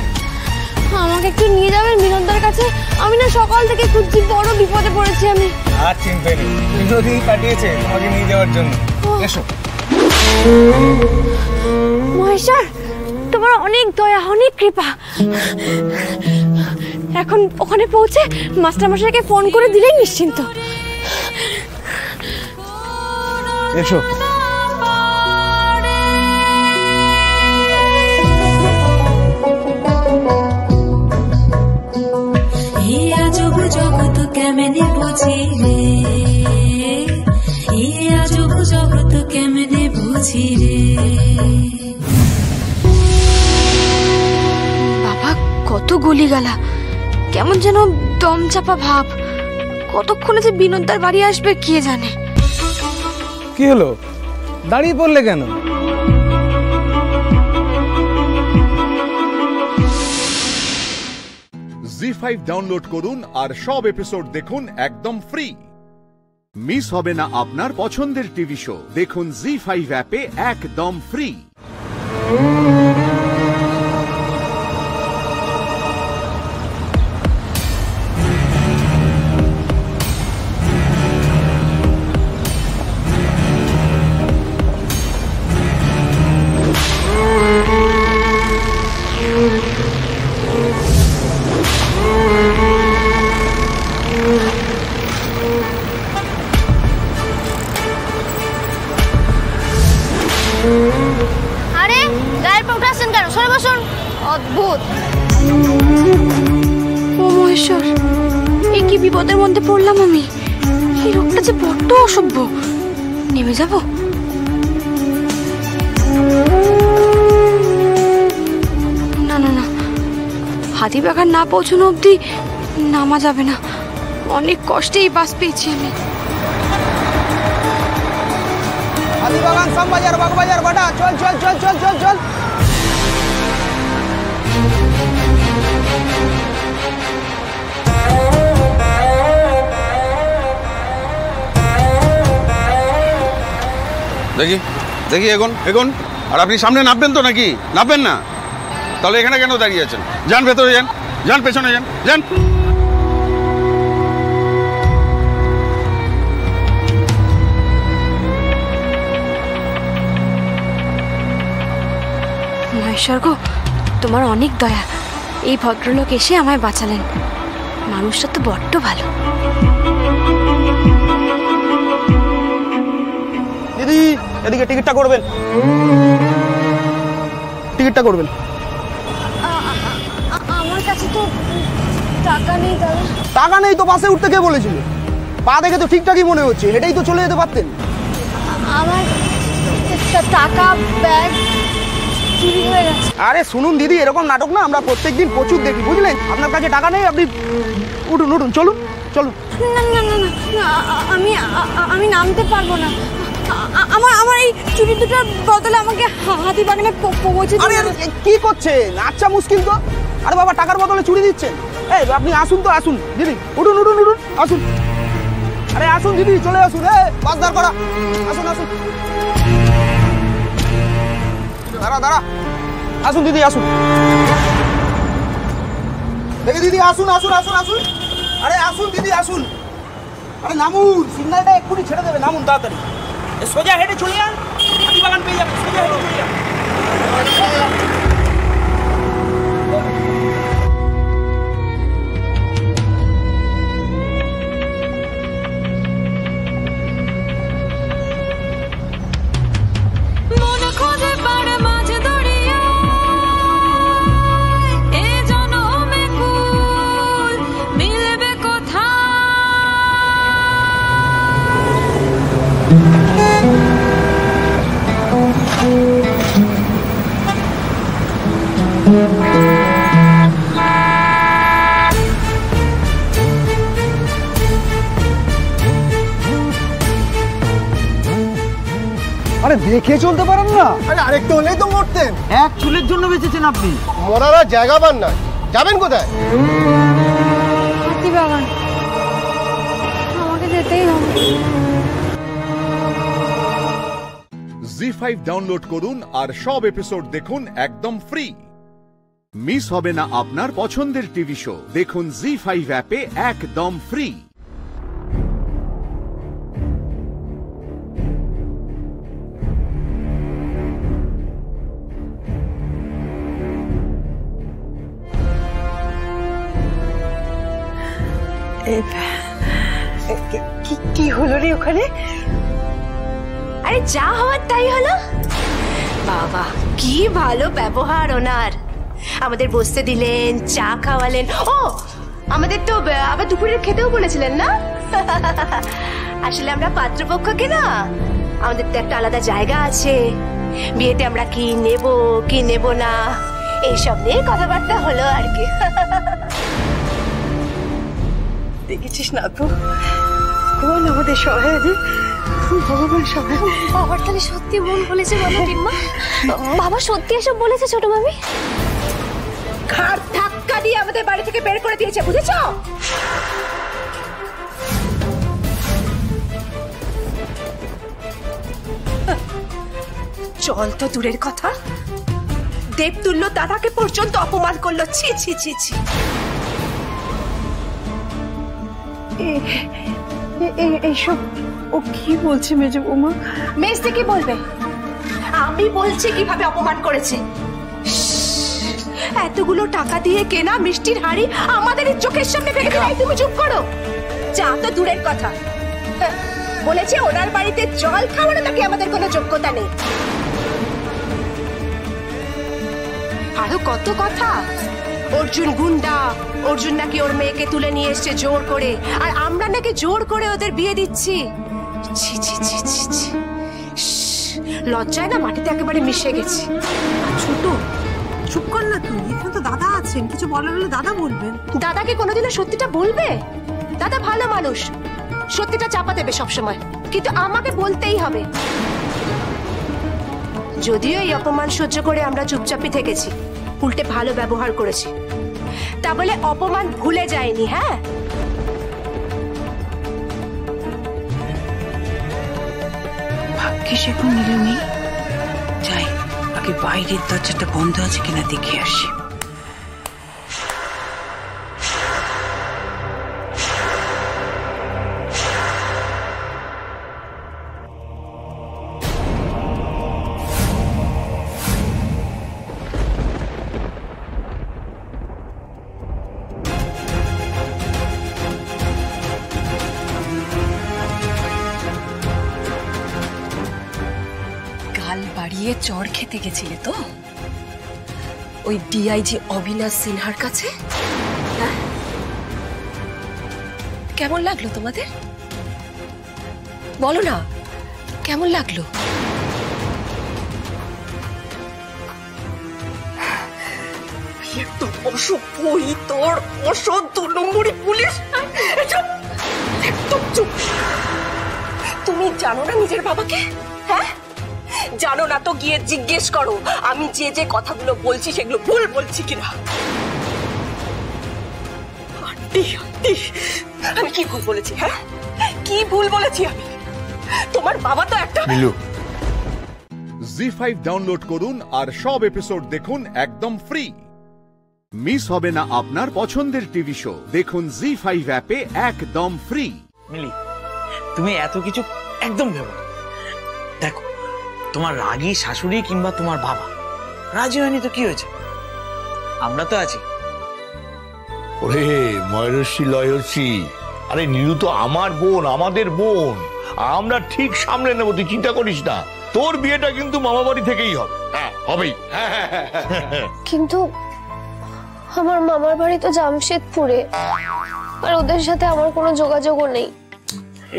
আমাকে একটু নিয়ে যাবেন বিনোদদার কাছে? আমি না সকাল থেকে খুঁজছি বড় বিপদে পড়েছি আমি। আর চিন্তা নেই বিনোদই পাঠিয়েছে তোমাকে নিয়ে যাওয়ার জন্য। এসো। মহেশ্বর তোমার অনেক দয়া অনেক কৃপা। এখন ওখানে পৌঁছে মাস্টারমশাইকে ফোন করে দিলেই নিশ্চিন্ত। এসো। জগৎ কেমনে বুঝি রে? রে। বাবা কত গলিগালা। কেমন যেন দম চাপা ভাব। কতক্ষণে যে বিনোদদার বাড়ি আসবে কে জানে। কি হলো? দাঁড়িয়ে পড়লে কেন? জি ফাইভ ডাউনলোড করুন আর সব এপিসোড দেখুন একদম ফ্রি। মিস হবে না আপনার পছন্দের টিভি শো। দেখুন জি ফাইভ অ্যাপে একদম ফ্রি অসভ্য। নেমে যাব? না না না। হাতি হাতিবাগান না পৌঁছানো অবধি নামা যাবে না। অনেক কষ্টে এই বাস পেয়েছি আমি। বাগবাজার বাটা, চল চল চল চল চল চল। দেখি দেখি এখন এগোন। আর আপনি সামনে নামবেন তো নাকি? নামবেন না? তাহলে এখানে কেন দাঁড়িয়ে আছেন? যান ভেতরে যান যান পেছনে যান যান। মহেশ্বর গো, তোমার অনেক দয়া। এই ভদ্রলোক এসে আমায় বাঁচালেন। মানুষটা তো বড্ড ভালো। এদিকে টিকিটটা করবেন। টিকিটটা করবেন। আমার কাছে তো টাকা নেই দাদা টাকা নেই তো বাসে উঠতে কে বলেছিল? পা দেখে তো ঠিকঠাকই মনে হচ্ছে হেঁটেই তো চলে যেতে পারতেন। আমার টাকা ব্যাগ চুরি হয়ে গেছে। আরে শুনুন দিদি এরকম নাটক না আমরা প্রত্যেকদিন প্রচুর দেখি বুঝলেন? আপনার কাছে টাকা নেই আপনি উঠুন উঠুন চলুন চলুন। না না না না আমি আমি নামতে পারব না। আমার আমার এই চুরি দুটোর বদলে আমাকে হা- হাতিবাগানে পৌ- পৌঁছে। আরে কি করছেন আচ্ছা মুশকিল তো। আরে বাবা টাকার বদলে চুরি দিচ্ছেন এই আপনি আসুন তো আসুন। দিদি উঠুন উঠুন উঠুন আসুন। আরে আসুন দিদি চলে আসুন। এ বাস দাঁড় করা। আসুন আসুন। দাঁড়া দাঁড়া। আসুন দিদি আসুন। দেখে দিদি আসুন আসুন আসুন আসুন। আরে আসুন দিদি আসুন। আরে নামুন সিগন্যালটা এক্ষুনি ছেড়ে দেবে। নামুন তাড়াতাড়ি। সোজা হেঁটে চলে যান হাতিবাগান পেয়ে যাবেন সোজা হেঁটে চলে যান। দেখে চলতে পারেন না। আরে আরেকটু হলেই তো মরতেন। এক চুলের জন্য বেঁচেছেন আপনি। মরার আর জায়গা পান না। যাবেন কোথায়? হাতিবাগান আমাকে যেতেই হবে। জি ফাইভ ডাউনলোড করুন আর সব এপিসোড দেখুন একদম ফ্রি মিস হবে না আপনার পছন্দের টিভি শো দেখুন জি ফাইভ অ্যাপে একদম ফ্রি কি হলো রে ওখানে? আরে যা হওয়ার তাই হলো। বাবা, কি ভালো ব্যবহার ওনার। আমাদের বসতে দিলেন, চা খাওয়ালেন। ও, আমাদের তো আবার দুপুরের খেতেও বলেছিলেন না? আসলে আমরা পাত্রপক্ষকে না, আমাদের তো একটা আলাদা জায়গা আছে। বিয়েতে আমরা কি নেব কি নেব না, এইসব নিয়ে কথাবার্তা হলো আর কি। [laughs] দেখেছিস না তো কোন আমাদের সহায় আছে ভগবান সহায় বাবার তাহলে সত্যি মন বলেছে বলো টিম্মা? বাবা সত্যি এসব বলেছে ছোট মামি? ঘাড় ধাক্কা দিয়ে আমাদের বাড়ি থেকে বের করে দিয়েছে বুঝেছ? চল তো দূরের কথা। দেবতুল্য দাদাকে পর্যন্ত অপমান করল। ছি ছি ছি ছি। এইসব ও কি বলছে মেজ বৌমা? মেজতে কি বলবে? আমি বলছি কীভাবে অপমান করেছে। এতগুলো টাকা দিয়ে কেনা মিষ্টির হাড়ি আমাদের চোখের সামনে ফেলে দিলে। তুমি চুপ করো। যা তো দূরের কথা। হ্যাঁ, বলেছে ওনার বাড়িতে জল খাওয়ানো নাকি আমাদের কোনো যোগ্যতা নেই। আরও কত কথা? অর্জুন গুন্ডা অর্জুন নাকি ওর মেয়েকে তুলে নিয়ে এসছে জোর করে আর আমরা নাকি জোর করে ওদের বিয়ে দিচ্ছি। ছি ছি ছি ছি ছি। লজ্জায় না মাটিতে একেবারে মিশে গেছি। ছোট চুপ কর না তুই এখানে তো দাদা আছেন কিছু বলার হলে দাদা বলবেন। দাদাকে কোনোদিনও সত্যিটা বলবে? দাদা ভালো মানুষ সত্যিটা চাপা দেবে সবসময় কিন্তু আমাকে বলতেই হবে। যদিও এই অপমান সহ্য করে আমরা চুপচাপই থেকেছি উল্টে ভালো ব্যবহার করেছি। তা বলে অপমান ভুলে যায়নি হ্যাঁ? ভাগ্যিস এখন নিলামি। যাই, আগে বাইরের দরজাটা বন্ধ আছে কিনা দেখে আসি। ডিআইজি অবিনাশ সিনহার কাছে? হ্যাঁ? কেমন লাগল তোমাদের? বলো না, কেমন লাগল? পুলিশ। তুমি জানো না নিজের বাবাকে? জানো না তো গিয়ে জিজ্ঞেস করো। আমি যে যে কথাগুলো বলছি সেগুলো ভুল বলছি কিনা? আন্টি আন্টি আমি কি ভুল বলেছি হ্যাঁ? কি ভুল বলেছি আমি? তোমার বাবা তো একটা মিলু জি ফাইভ ডাউনলোড করুন আর সব এপিসোড দেখুন একদম ফ্রি মিস হবে না আপনার পছন্দের টিভি শো দেখুন জি ফাইভ অ্যাপে একদম ফ্রি মিলি তুমি এত কিছু একদম ভেবো দেখো তোমার রাগী শাশুড়ি কিংবা তোমার বাবা? রাজি হয়নি তো কি হয়েছে? আমরা তো আছি। ওরে ময়ূরশ্রী আরে নীলু তো আমার বোন আমাদের বোন। আমরা ঠিক সামলে নেব তুই চিন্তা করিস না। তোর বিয়েটা কিন্তু মামা বাড়ি থেকেই হবে। হ্যাঁ হবেই। কিন্তু আমার মামার বাড়ি তো জামশেদপুরে। আর ওদের সাথে আমার কোনো যোগাযোগও নেই।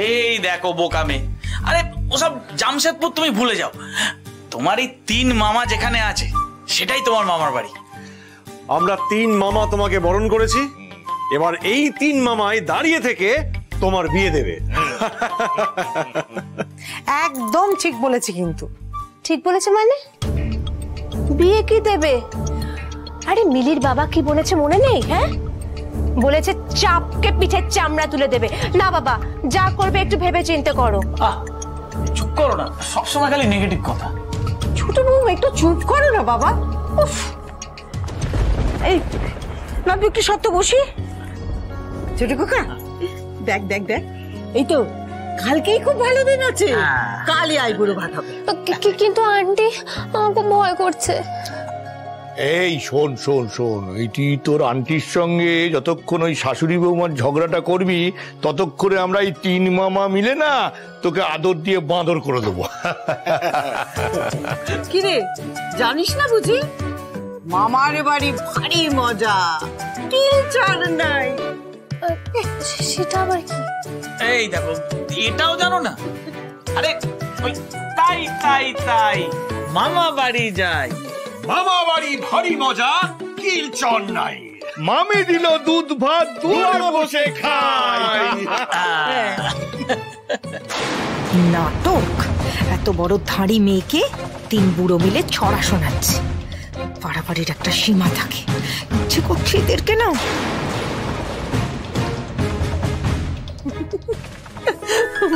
এই দেখো বোকামে। আরে ওসব জামশেদপুর তুমি ভুলে যাও। তোমার এই তিন মামা যেখানে আছে সেটাই তোমার মামার বাড়ি। আমরা তিন মামা তোমাকে বরণ করেছি। এবার এই তিন মামাই দাঁড়িয়ে থেকে তোমার বিয়ে দেবে। একদম ঠিক বলেছি কিন্তু। ঠিক বলেছে মানে? বিয়ে কি দেবে? আরে মিলির বাবা কি বলেছে মনে নেই হ্যাঁ? বলেছে চাপকে পিঠের চামড়া তুলে দেবে। না বাবা যা করবে একটু ভেবে চিন্তে করো। চুপ করো না সবসময় খালি নেগেটিভ কথা। ছোট বউ একটু চুপ করো না বাবা। উফ। এই তুই একটু সত্য বসি? ছোট কাকা দেখ দেখ দেখ। এই তো কালকেই খুব ভালো দিন আছে। কালই আইবুড়ো ভাত হবে। কিন্তু আন্টি আমাকে ভয় করছে। এই শোন শোন শোন। এইটি তোর আন্টির সঙ্গে যতক্ষণ ওই শাশুড়ি বৌমার ঝগড়াটা করবি ততক্ষণে আমরা এই তিন মামা মিলে না তোকে আদর দিয়ে বাঁদর করে দেবো। [laughs] কিরে জানিস না বুঝি? মামার বাড়ি ভারী মজা। কি ছাড় নাই। সেটা আবার কি? এই দেখো এটাও জানো না? আরে তাই তাই তাই। মামা বাড়ি যাই। মামা বাড়ি ভারী মজা কিল চন নাই। মামি দিল দুধ ভাত দুয়ার বসে খাই নাটক। এত বড় ধাড়ি মেয়েকে তিন বুড়ো মিলে ছড়া শোনাচ্ছে। পাড়াপাড়ির একটা সীমা থাকে। ইচ্ছে করছে এদেরকে না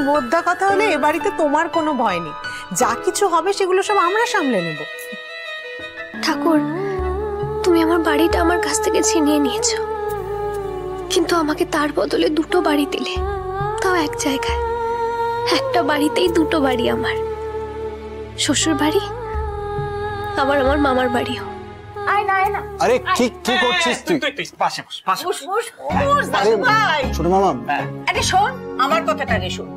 মোদ্দা কথা হলে এ বাড়িতে তোমার কোনো ভয় নেই। যা কিছু হবে সেগুলো সব আমরা সামলে নেব। ঠাকুর তুমি আমার বাড়িটা আমার কাছ থেকে ছিনিয়ে নিয়েছ। কিন্তু আমাকে তার বদলে দুটো বাড়ি দিলে তাও এক জায়গায়। একটা বাড়িতেই দুটো বাড়ি আমার। শ্বশুর বাড়ি আবার আমার মামার বাড়িও। আয় না আয় না। আরে কি কি করছিস তুই? পাশে পাশে ছোট মামা। আরে শোন আমার কথাটা রে শোন।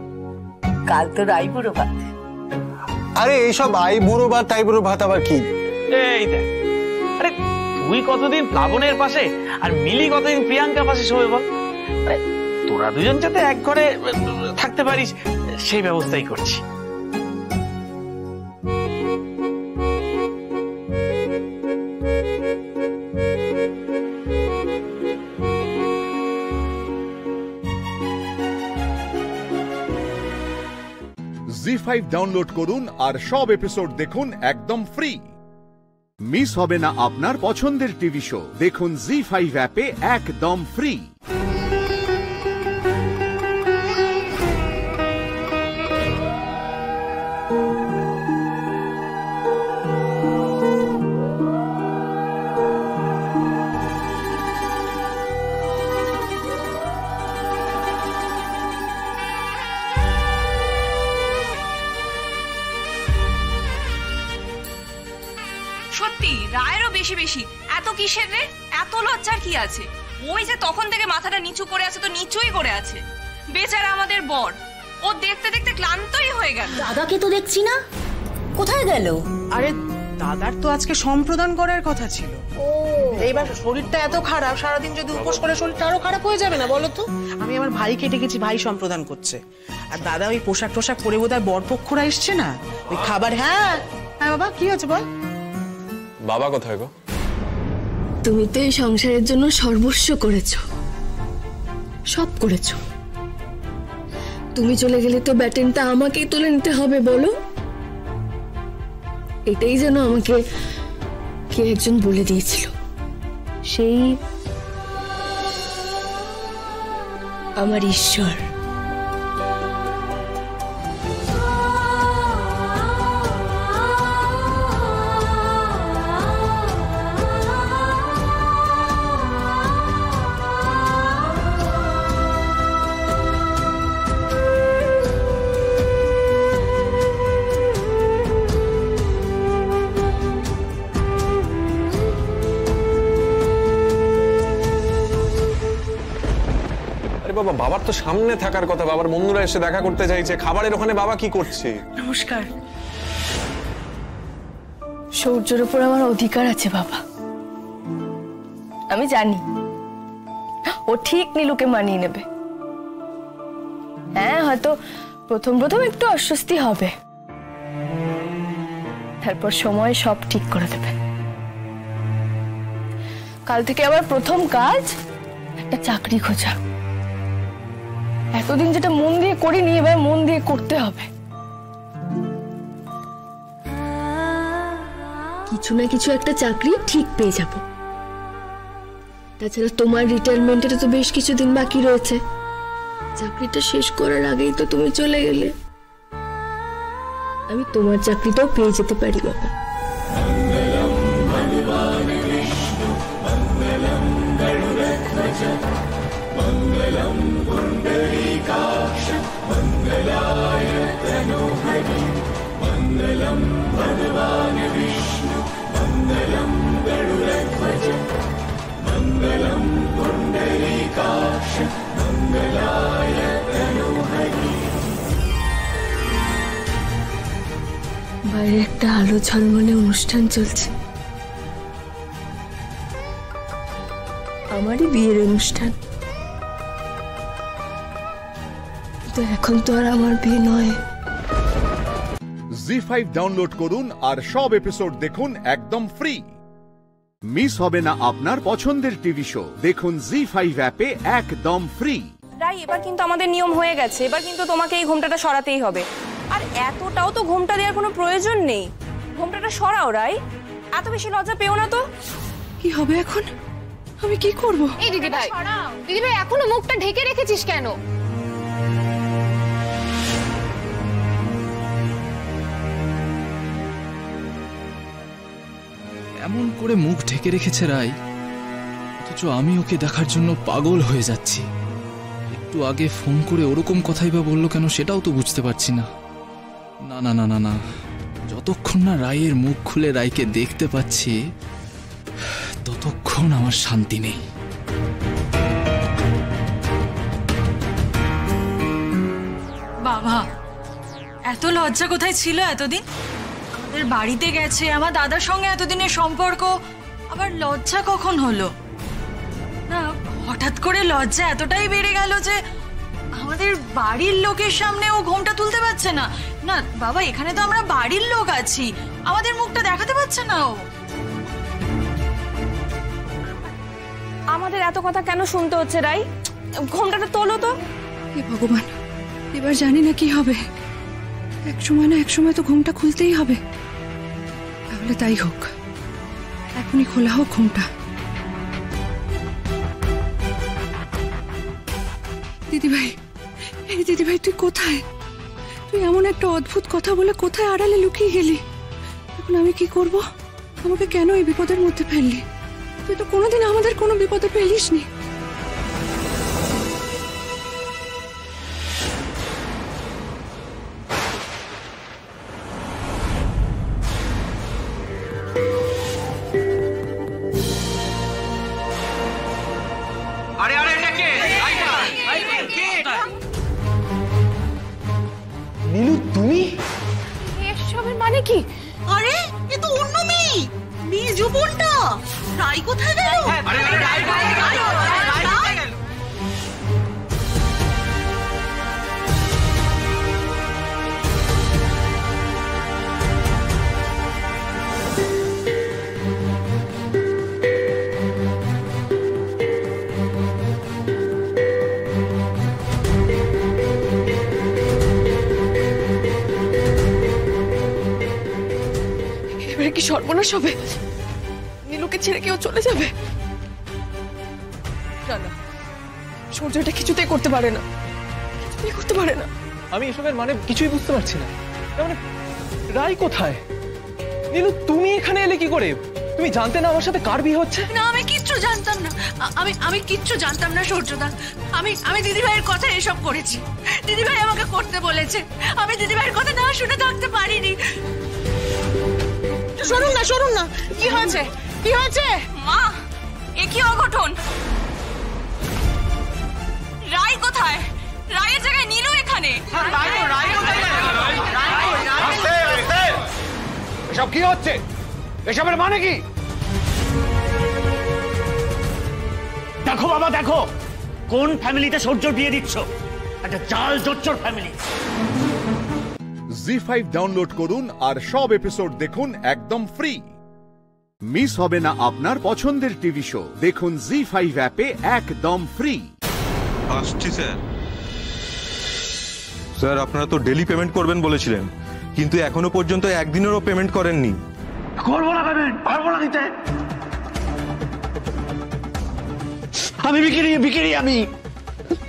কাল তো রাইবুড়ো ভাত। আরে এইসব আই বুড়ো ভাত তাই বুড়ো ভাত আবার কি? আরে, তুই কতদিন প্লাবনের পাশে আর মিলি কতদিন প্রিয়াঙ্কার পাশে শোবে বল? তোরা দুজন যাতে এক ঘরে থাকতে পারিস, সেই ব্যবস্থাই করছি। জি ফাইভ ডাউনলোড করুন আর সব এপিসোড দেখুন একদম ফ্রি মিস হবে না আপনার পছন্দের টিভি শো। দেখুন জি ফাইভ অ্যাপে একদম ফ্রি কিসের রে? এত লজ্জার কি আছে? ওই যে তখন থেকে মাথাটা নিচু করে আছে তো নিচুই করে আছে। বেচারা আমাদের বর। ও দেখতে দেখতে ক্লান্তই হয়ে গেল। দাদাকে তো দেখছি না। কোথায় গেল? আরে দাদার তো আজকে সম্প্রদান করার কথা ছিল। এইবার শরীরটা এত খারাপ সারাদিন যদি উপোস করে শরীরটা আরও খারাপ হয়ে যাবে না বলো তো? আমি আমার ভাইকে ডেকেছি ভাই সম্প্রদান করছে। আর দাদা ওই পোশাক টোশাক পরে বোধহয় বরপক্ষরা এসছে না? ওই খাবার হ্যাঁ। হ্যাঁ বাবা কি হয়েছে বল? বাবা কোথায় গো? তুমি তো এই সংসারের জন্য সর্বস্ব করেছ। সব করেছ। তুমি চলে গেলে তো ব্যাটেনটা আমাকেই তুলে নিতে হবে, বলো। এটাই যেন আমাকে কে একজন বলে দিয়েছিল। সেই আমার ঈশ্বর। তো সামনে থাকার কথা, বাবার বন্ধুরা এসে দেখা করতে চাইছে। খাবারের ওখানে বাবা কি করছে? নমস্কার। সূর্যের উপর আমার অধিকার আছে, বাবা। আমি জানি। ও ঠিক নীলুকে মানিয়ে নেবে। হ্যাঁ হয়তো প্রথম প্রথম একটু অস্বস্তি হবে। তারপর সময় সব ঠিক করে দেবে। কাল থেকে আবার প্রথম কাজ, একটা চাকরি খোঁজা। এতদিন যেটা মন দিয়ে করিনি, এবার মন দিয়ে করতে হবে। কিছু না কিছু একটা চাকরি ঠিক পেয়ে যাব। তাছাড়া তোমার রিটায়ারমেন্টের তো বেশ কিছুদিন বাকি রয়েছে। চাকরিটা শেষ করার আগেই তো তুমি চলে গেলে। আমি তোমার চাকরিটাও পেয়ে যেতে পারি, বাবা। মঙ্গলম বাইরে একটা আলো ঝলমলে অনুষ্ঠান চলছে। আমারই বিয়ের অনুষ্ঠান। কিন্তু এখন তো আর আমার বিয়ে নয়। জি ফাইভ ডাউনলোড করুন আর সব এপিসোড দেখুন একদম ফ্রি। মিস হবে না আপনার পছন্দের টিভি শো। দেখুন জি ফাইভ অ্যাপে একদম ফ্রি। রাই এবার কিন্তু আমাদের নিয়ম হয়ে গেছে। এবার কিন্তু তোমাকে এই ঘোমটাটা সরাতেই হবে। এতটাও তো ঘোমটা দেওয়ার কোনো প্রয়োজন নেই। ঘোমটাটা সরাও রাই। এত বেশি লজ্জা পেও না তো। কি হবে এখন? আমি কি করব? এই দিদি ভাই দিদি ভাই এখনও মুখটা ঢেকে রেখেছিস কেন? এমন করে মুখ ঢেকে রেখেছে রাই। অথচ আমি ওকে দেখার জন্য পাগল হয়ে যাচ্ছি। একটু আগে ফোন করে ওরকম কথাই বা বলল কেন সেটাও তো বুঝতে পারছি না। না না না না না। যতক্ষণ না রায়ের মুখ খুলে রায়কে দেখতে পাচ্ছি, ততক্ষণ আমার শান্তি নেই। বাবা, এত লজ্জা কোথায় ছিল এতদিন? আমাদের বাড়িতে গেছে, আমার দাদার সঙ্গে এতদিনের সম্পর্ক, আবার লজ্জা কখন হলো? না, হঠাৎ করে লজ্জা এতটাই বেড়ে গেল যে আমাদের বাড়ির লোকের সামনে ও ঘোমটা তুলতে পারছে না। না বাবা এখানে তো আমরা বাড়ির লোক আছি। আমাদের মুখটা দেখাতে পারছে না ও। আমাদের এত কথা কেন শুনতে হচ্ছে রাই? ঘোমটাটা তোলো তো। হে ভগবান এবার জানি না কি হবে। এক সময় না এক সময় তো ঘুমটা খুলতেই হবে। তাহলে তাই হোক। এখনই খোলা হোক ঘুমটা। দিদিভাই এই দিদিভাই তুই কোথায়? তুই এমন একটা অদ্ভুত কথা বলে কোথায় আড়ালে লুকিয়ে গেলি? এখন আমি কি করব? আমাকে কেন এই বিপদের মধ্যে ফেললি? তুই তো কোনোদিন আমাদের কোনো বিপদে ফেলিস নি কি? আরে এ তো অন্য মেয়ে। মেয়ে জীবনটা রাই কোথায় গেল? সর্বনাশ হবে। নীলুকে ছেড়ে কেউ চলে যাবে। না না সূর্য এটা কিছুতেই করতে পারে না। কিছুতেই করতে পারে না। আমি এসবের মানে কিছুই বুঝতে পারছি না। মানে রাই কোথায়? নীলু তুমি এখানে এলে কি করে? তুমি জানতে না আমার সাথে কার বিয়ে হচ্ছে? না আমি কিচ্ছু জানতাম না। আমি আমি কিচ্ছু জানতাম না সূর্যদা। আমি আমি দিদিভাইয়ের কথা এসব করেছি। দিদিভাই আমাকে করতে বলেছে। আমি দিদিভাইয়ের কথা না শুনে থাকতে পারিনি। শুনুন না শুনুন না। কি হয়েছে? কি হয়েছে? মা এ কি অঘটন? রায় কোথায়? রায়ের জায়গায় নীলু এখানে। এসব কি হচ্ছে? এসবের মানে কি? দেখো বাবা দেখো। কোন ফ্যামিলিতে সহ্য বিয়ে দিচ্ছ? একটা চাল জোচ্চর ফ্যামিলি জি ফাইভ ডাউনলোড করুন আর সব এপিসোড দেখুন একদম ফ্রি মিস হবে না আপনার পছন্দের টিভি শো দেখুন জি ফাইভ অ্যাপে একদম ফ্রি আসছি স্যার স্যার আপনারা তো ডেলি পেমেন্ট করবেন বলেছিলেন। কিন্তু এখনও পর্যন্ত একদিনেরও পেমেন্ট করেননি। করব না পেমেন্ট পারব না দিতে। আমি বিক্রি বিক্রি আমি।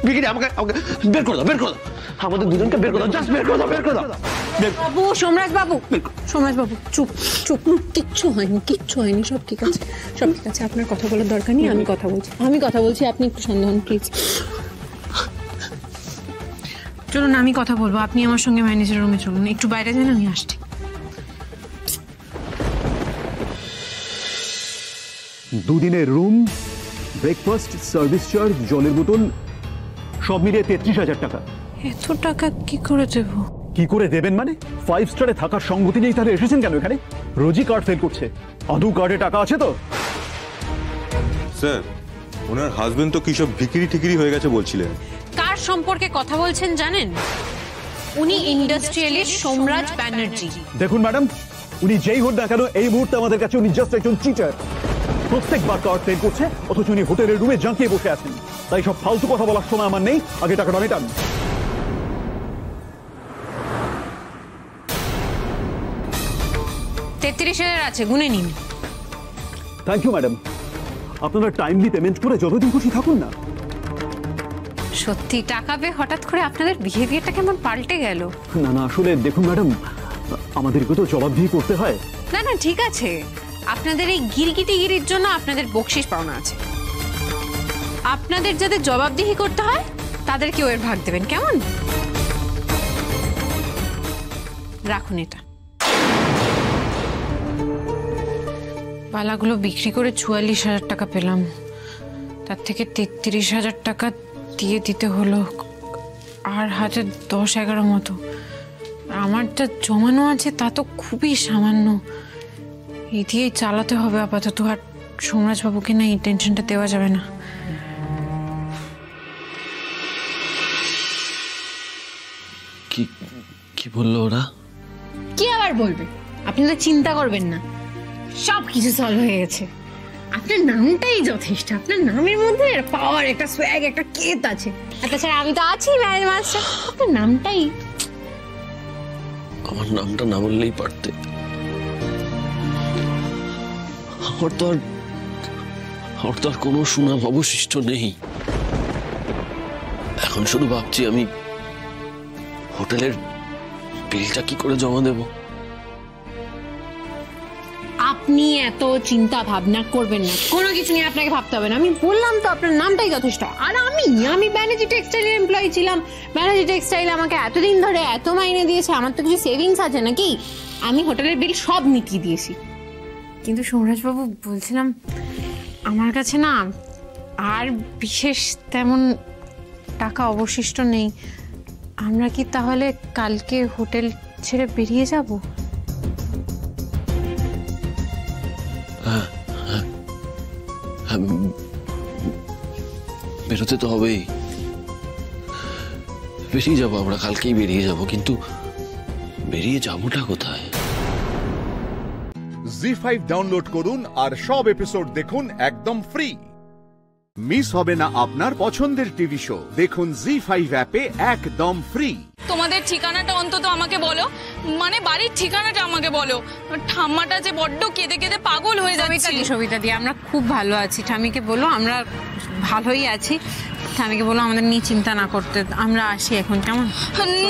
বিক্রি আমাকে আমাকে বের করে দাও বের করে দাও। আমাদের দুজনকে বের করে দাও জাস্ট বের করে দাও বের করে দাও। বাবু সোমরাজ বাবু সোমরাজ বাবু চুপ চুপ। কিচ্ছু হয়নি কিচ্ছু হয়নি সব ঠিক আছে সব ঠিক আছে। আপনার কথা বলার দরকার নেই আমি কথা বলছি। আমি কথা বলছি আপনি একটু সন্দেহ প্লিজ চলুন আমি কথা বলব। আপনি আমার সঙ্গে ম্যানেজার রুমে চলুন। একটু বাইরে যান আমি আসছি। দুদিনের রুম ব্রেকফাস্ট সার্ভিস চার্জ জলের বোতল সব মিলিয়ে তেত্রিশ হাজার টাকা। এত টাকা কি করে দেব? কি করে দেবেন মানে? ফাইভ স্টারে থাকার সঙ্গতি নেই তাহলে এসেছেন কেন এখানে? রোজই কার্ড ফেল করছে। আদৌ কার্ডে টাকা আছে তো? স্যার ওনার হাজবেন্ড তো কি সব ভিকিরি টিকিরি হয়ে গেছে বলছিলেন। কার সম্পর্কে কথা বলছেন জানেন? উনি ইন্ডাস্ট্রিয়ালিস্ট সোমরাজ ব্যানার্জি। দেখুন ম্যাডাম উনি যেই হোক না কেন এই মুহূর্তে আমাদের কাছে উনি জাস্ট একজন চিটার প্রত্যেকবার কার্ড ফেল করছে অথচ উনি হোটেলের রুমে জাঁকিয়ে বসে আছেন। তাই সব ফালতু কথা বলার সময় আমার নেই আগে টাকাটা মেটান। তেত্রিশ হাজার আছে গুনে নিন। থ্যাংক ইউ ম্যাডাম আপনারা টাইমলি পেমেন্ট করে যতদিন খুশি থাকুন না। সত্যি টাকা পেয়ে হঠাৎ করে আপনাদের বিহেভিয়ারটা কেমন পাল্টে গেল? না না আসলে দেখুন ম্যাডাম আমাদেরকে তো জবাবদিহি করতে হয়। না না ঠিক আছে। আপনাদের এই গিরগিটিগিরির জন্য আপনাদের বকশিস পাওনা আছে। আপনাদের যাদের জবাবদিহি করতে হয় তাদেরকেও এর ভাগ দেবেন কেমন? রাখুন এটা। পালাগুলো বিক্রি করে চুয়াল্লিশ হাজার টাকা পেলাম। তার থেকে তেত্রিশ হাজার টাকা দিয়ে দিতে হলো আর হাতে দশ এগারো মতো। আমার যা জমানো আছে তা তো খুবই সামান্য। এই দিয়েই চালাতে হবে আপাতত আর সোমরাজবাবুকে না এই টেনশনটা দেওয়া যাবে না। কি কি বলল ওরা? কি আবার বলবে? আপনি তো চিন্তা করবেন না। সব কিছু সলভ হয়ে গেছে। আপনার নামটাই যথেষ্ট। আপনার নামের মধ্যে পাওয়ার একটা সোয়াগ একটা কেত আছে। আর তাছাড়া আমি তো আছি ম্যারেজ মাস্টার আপনার নামটাই আমার নামটা না বললেই পারতে। আমার তো আর আমার তো আর কোনো সুনাম অবশিষ্ট নেই। এখন শুধু ভাবছি আমি হোটেলের বিলটা কি করে জমা দেব? আপনি এত চিন্তা ভাবনা করবেন না। কোনো কিছু নিয়ে আপনাকে ভাবতে হবে না। আমি বললাম তো আপনার নামটাই যথেষ্ট। আর আমি আমি ব্যানার্জি টেক্সটাইলের এমপ্লয়ি ছিলাম। ব্যানার্জি টেক্সটাইল আমাকে এতদিন ধরে এত মাইনে দিয়েছে, আমার তো কিছু সেভিংস আছে নাকি? আমি হোটেলের বিল সব মিটিয়ে দিয়েছি। কিন্তু সোমরাজবাবু, বলছিলাম, আমার কাছে না আর বিশেষ তেমন টাকা অবশিষ্ট নেই। আমরা কি তাহলে কালকে হোটেল ছেড়ে বেরিয়ে যাব? বেরোতে তো হবেই। বেরিয়ে যাব আমরা, কালকেই বেরিয়ে যাব, কিন্তু বেরিয়ে যাবোটা কোথায়? জি ফাইভ ডাউনলোড করুন আর সব এপিসোড দেখুন একদম ফ্রি। মিস হবে না আপনার পছন্দের টিভি শো দেখুন জি ফাইভ অ্যাপে একদম ফ্রি তোমাদের ঠিকানাটা অন্তত আমাকে বলো। মানে বাড়ির ঠিকানাটা আমাকে বলো। ঠাম্মাটা যে বড্ড কেঁদে কেঁদে পাগল হয়ে যাচ্ছে। সবিতা দি সবিতা দি আমরা খুব ভালো আছি। ঠামিকে বলো আমরা ভালোই আছি। ঠামিকে বলো আমাদের নিয়ে চিন্তা না করতে আমরা আসি এখন কেমন?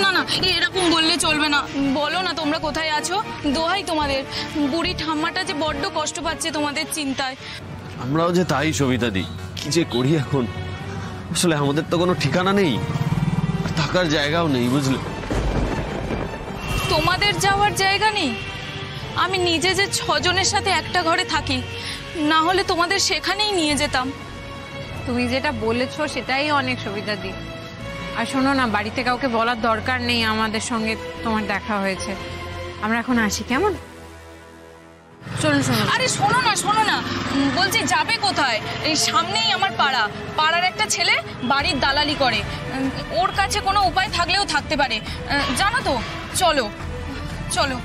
না না এরকম বললে চলবে না। বলো না তোমরা কোথায় আছো? দোহাই তোমাদের। বুড়ি ঠাম্মাটা যে বড্ড কষ্ট পাচ্ছে তোমাদের চিন্তায়। আমরাও যে তাই সবিতা দিই। কি যে করি এখন? আসলে আমাদের তো কোনো ঠিকানা নেই থাকার জায়গাও নেই বুঝলে? তোমাদের যাওয়ার জায়গা নেই? আমি নিজে যে ছজনের সাথে একটা ঘরে থাকি না হলে তোমাদের সেখানেই নিয়ে যেতাম। তুমি যেটা বলেছ সেটাই অনেক সুবিধা দি আর শোনো না বাড়িতে কাউকে বলার দরকার নেই আমাদের সঙ্গে তোমার দেখা হয়েছে। আমরা এখন আসি কেমন? চলুন শোনো। আরে শোনো না শোনো না। বলছি যাবে কোথায়? এই সামনেই আমার পাড়া। পাড়ার একটা ছেলে বাড়ির দালালি করে। ওর কাছে কোনো উপায় থাকলেও থাকতে পারে। জানো তো? চলো। চলো।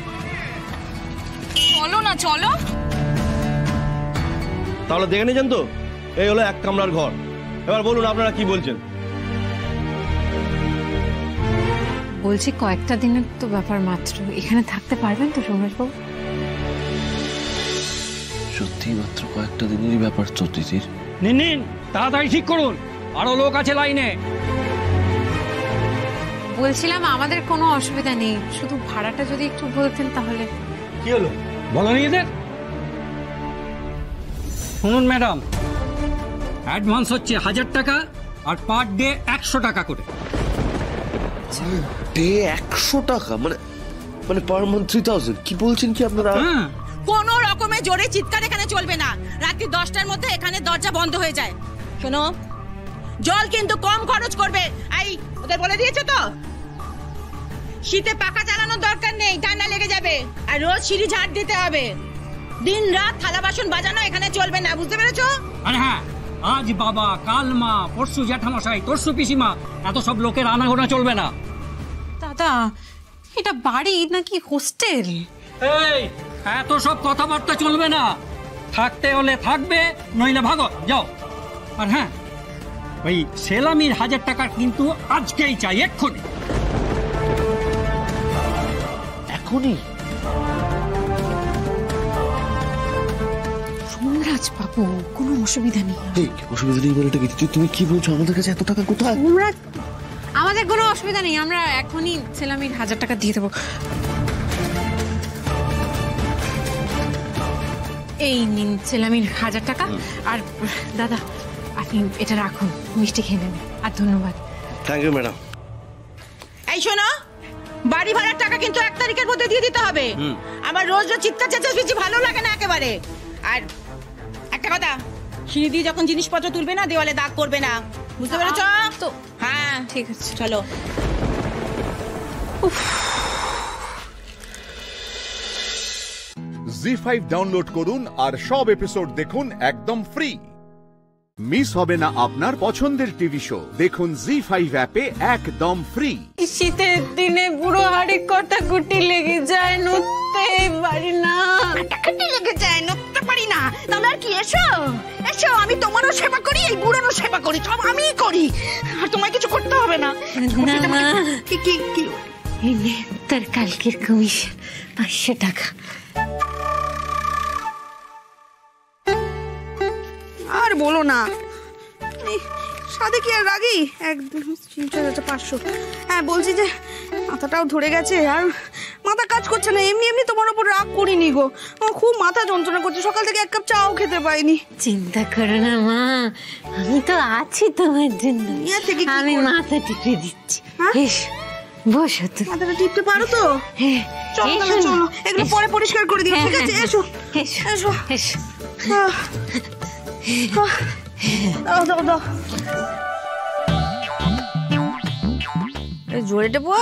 চলো না চলো। তাহলে দেখে নিয়েছেন তো? এই হলো এক কামরার ঘর। এবার বলুন আপনারা কি বলছেন? বলছি কয়েকটা দিনের তো ব্যাপার মাত্র। এখানে থাকতে পারবেন তো সোমরাজবাবু সত্যি মাত্র কয়েকটা দিনেরই ব্যাপার তো তিথির নিন নিন তাড়াতাড়ি ঠিক করুন। আরও লোক আছে লাইনে। বলছিলাম আমাদের কোনো অসুবিধা নেই। শুধু ভাড়াটা যদি একটু বলতেন তাহলে। কি হলো? বলো নিজেদের শুনুন ম্যাডাম। অ্যাডভান্স হচ্ছে হাজার টাকা আর পার ডে একশো টাকা করে। ডে একশো টাকা? মানে মানে পার মান্থ থ্রি থাউজেন্ড কি বলছেন কি আপনারা? কোন রকমে জোরে চিৎকার এখানে চলবে না। রাত্রি দশটার মধ্যে এখানে দরজা বন্ধ হয়ে যায়। শোনো জল কিন্তু কম খরচ করবে। এই ওদের বলে দিয়েছ তো? শীতে পাকা চালানোর দরকার নেই ঠান্ডা লেগে যাবে। আর রোজ সিঁড়ি ঝাড় দিতে হবে। দিন রাত থালা বাসন বাজানো এখানে চলবে না বুঝতে পেরেছ? আর হ্যাঁ আজ বাবা কাল মা পরশু জ্যাঠামশাই তরশু পিসিমা এত সব লোকের আনাগোনা চলবে না। দাদা এটা বাড়ি নাকি হোস্টেল? এই এত সব কথাবার্তা চলবে না। থাকতে হলে থাকবে নইলে ভাগো যাও। আর হ্যাঁ ওই সেলামির হাজার টাকা কিন্তু আজকেই চাই এক্ষুনি। এখনই? সোমরাজ পাবো কোনো অসুবিধা নেই। অসুবিধা নেই বলে কি তুই তুমি কি বলছো? আমাদের কাছে এত টাকা কোথায়? আমরা আমাদের কোনো অসুবিধা নেই। আমরা এখনই সেলামির হাজার টাকা দিয়ে দেবো। এই নিন সেলামির হাজার টাকা। আর দাদা আপনি এটা রাখুন মিষ্টি খেয়ে নেবেন। আর ধন্যবাদ। থ্যাংক ইউ ম্যাডাম এই শোনো বাড়ি ভাড়ার টাকা কিন্তু এক তারিখের মধ্যে দিয়ে দিতে হবে। আমার রোজ রোজ চিৎকার চেঁচামেচি ভালো লাগে না একেবারে। আর একটা কথা সিঁড়ি দিয়ে যখন জিনিসপত্র তুলবে না দেওয়ালে দাগ করবে না। বুঝতে পেরেছ? তো। হ্যাঁ। ঠিক আছে। চলো। জি ফাইভ ডাউনলোড করুন আর সব এপিসোড দেখুন একদম ফ্রি মিস হবে না আপনার পছন্দের টিভি শো দেখুন জি ফাইভ অ্যাপে একদম ফ্রি শীতের দিনে বুড়ো হাড়ি কটা কুটি লেগে যায় নড়তে পারি না। কাটাকাটি লেগে যায় নড়তে পারি না। তাহলে আর কি এসো। এসো আমি তোমারও সেবা করি এই বুড়োরও সেবা করি সব আমিই করি। আর তোমায় কিছু করতে হবে না। না না। কি কি কি? এই নে তোর কালকের কমিশন পাঁচশো টাকা। বলো না। সাদে কি আর রাগি? একদম তিনশো যাচ্ছে পাঁচশো। হ্যাঁ বলছি যে মাথাটাও ধরে গেছে আর মাথা কাজ করছে না। এমনি এমনি তোমার উপর রাগ করিনি গো। আমার খুব মাথা যন্ত্রণা করছে। সকাল থেকে এক কাপ চাও খেতে পাইনি। চিন্তা করো না মা। আমি তো আছি তোমার জন্য। আমি মাথা টিপে দিচ্ছি। এসো বসো তুমি। মাথাটা টিপতে পারো তো? চলো চলো। এগুলো পরে পরিষ্কার করে দিও ঠিক আছে? হ্যাঁ, এসো। এসো। এসো। এসো। দাও দাও দাও। জোরে টেপো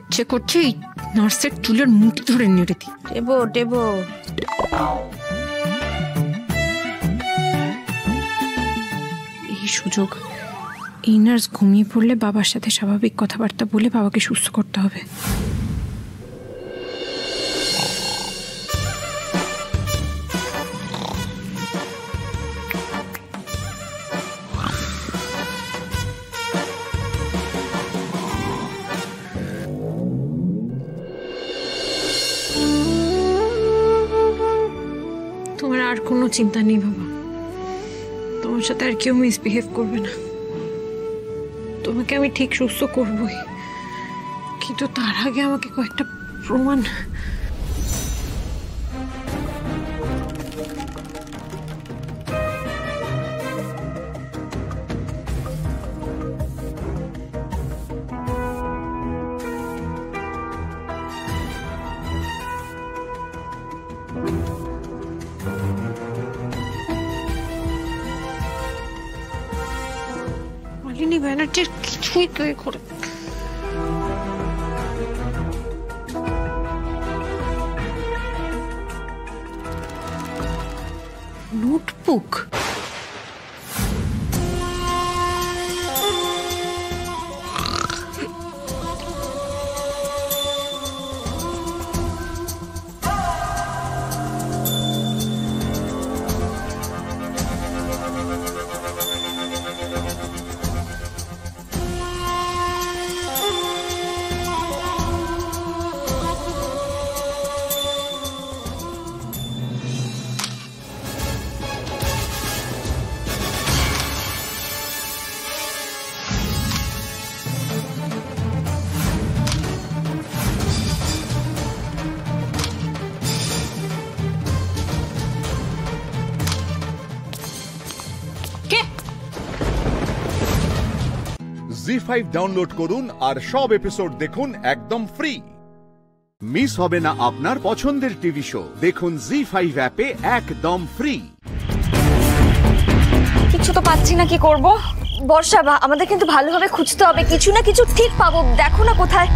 ইচ্ছে করছে এই নার্সের চুলের মুঠি ধরে নেড়ে দিই টেপো টেপো এই সুযোগ। এই নার্স ঘুমিয়ে পড়লে বাবার সাথে স্বাভাবিক কথাবার্তা বলে বাবাকে সুস্থ করতে হবে। তোমার আর কোনো চিন্তা নেই বাবা। তোমার সাথে আর কেউ মিসবিহেভ করবে না। তোমাকে আমি ঠিক সুস্থ করবই। কিন্তু তার আগে আমাকে কয়েকটা প্রমাণ মালিনী ব্যানার্জির কিছুই তুই করে ফাইভ ডাউনলোড করুন আর সব এপিসোড দেখুন একদম ফ্রি মিস হবে না আপনার পছন্দের টিভি শো দেখুন জি ফাইভ অ্যাপে একদম ফ্রি কিছু তো পাচ্ছি না, কি করব? বর্ষা, বা আমাদের কিন্তু ভালোভাবে খুঁজতে হবে। কিছু না কিছু ঠিক পাবো। দেখো না কোথায়।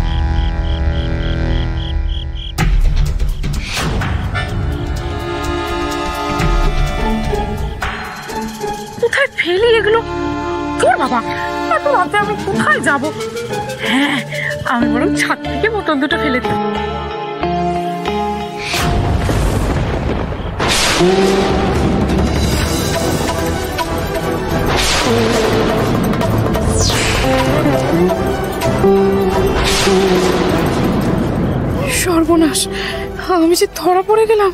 কোথায় ফেলি এগুলো? তোর বাবা। রাতে আমি কোথায় যাব? হ্যাঁ আমি বরং ছাদ থেকে বোতল দুটো ফেলে দিই। সর্বনাশ, আমি যে ধরা পড়ে গেলাম।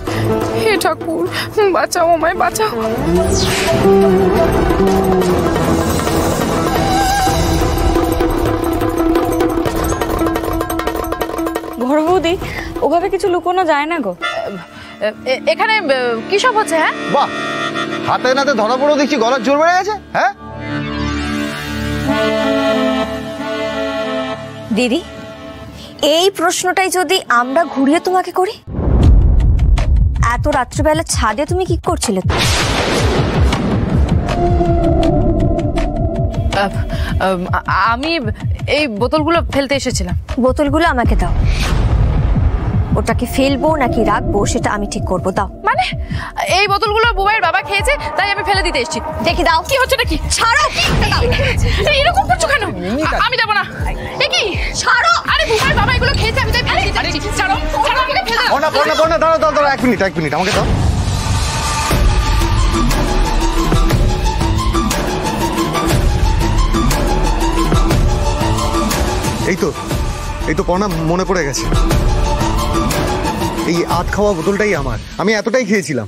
হে ঠাকুর, বাঁচাও আমায়, বাঁচাও। ওভাবে কিছু লুকোনো যায় না গো। এখানে কি সব হচ্ছে হ্যাঁ? বাহ! হাতে নাতে ধরা পড়েও দেখছি গলার জোর বেড়ে গেছে হ্যাঁ? দিদি এই প্রশ্নটাই যদি আমরা ঘুরিয়ে তোমাকে করি? এত রাত্রিবেলা ছাদে তুমি কি করছিলে? আমি এই বোতলগুলো ফেলতে এসেছিলাম। বোতলগুলো আমাকে দাও। ওটাকে ফেলব নাকি রাখব সেটা আমি ঠিক করব দাও। মানে? এই বোতলগুলো বুবাইয়ের বাবা খেয়েছে তাই আমি ফেলে দিতে এসেছি। দেখি দাও। কি হচ্ছে নাকি ছাড়ো! এই, এরকম করছ কেন? আমি দেবো না। এ কি? ছাড়ো! আরে বুবাইয়ের বাবা এগুলো খেয়েছে আমি তাই ফেলে দিতে এসেছি। ছাড়ো ছাড়ো আমাকে ফেলে দাও। পড়না পড়না পড়না দাঁড়াও দাঁড়াও দাঁড়াও এক মিনিট এক মিনিট আমাকে দাও। এই তো এই তো পড়না মনে পড়ে গেছে। এই আধ খাওয়া বোতলটাই আমার। আমি এতটাই খেয়েছিলাম।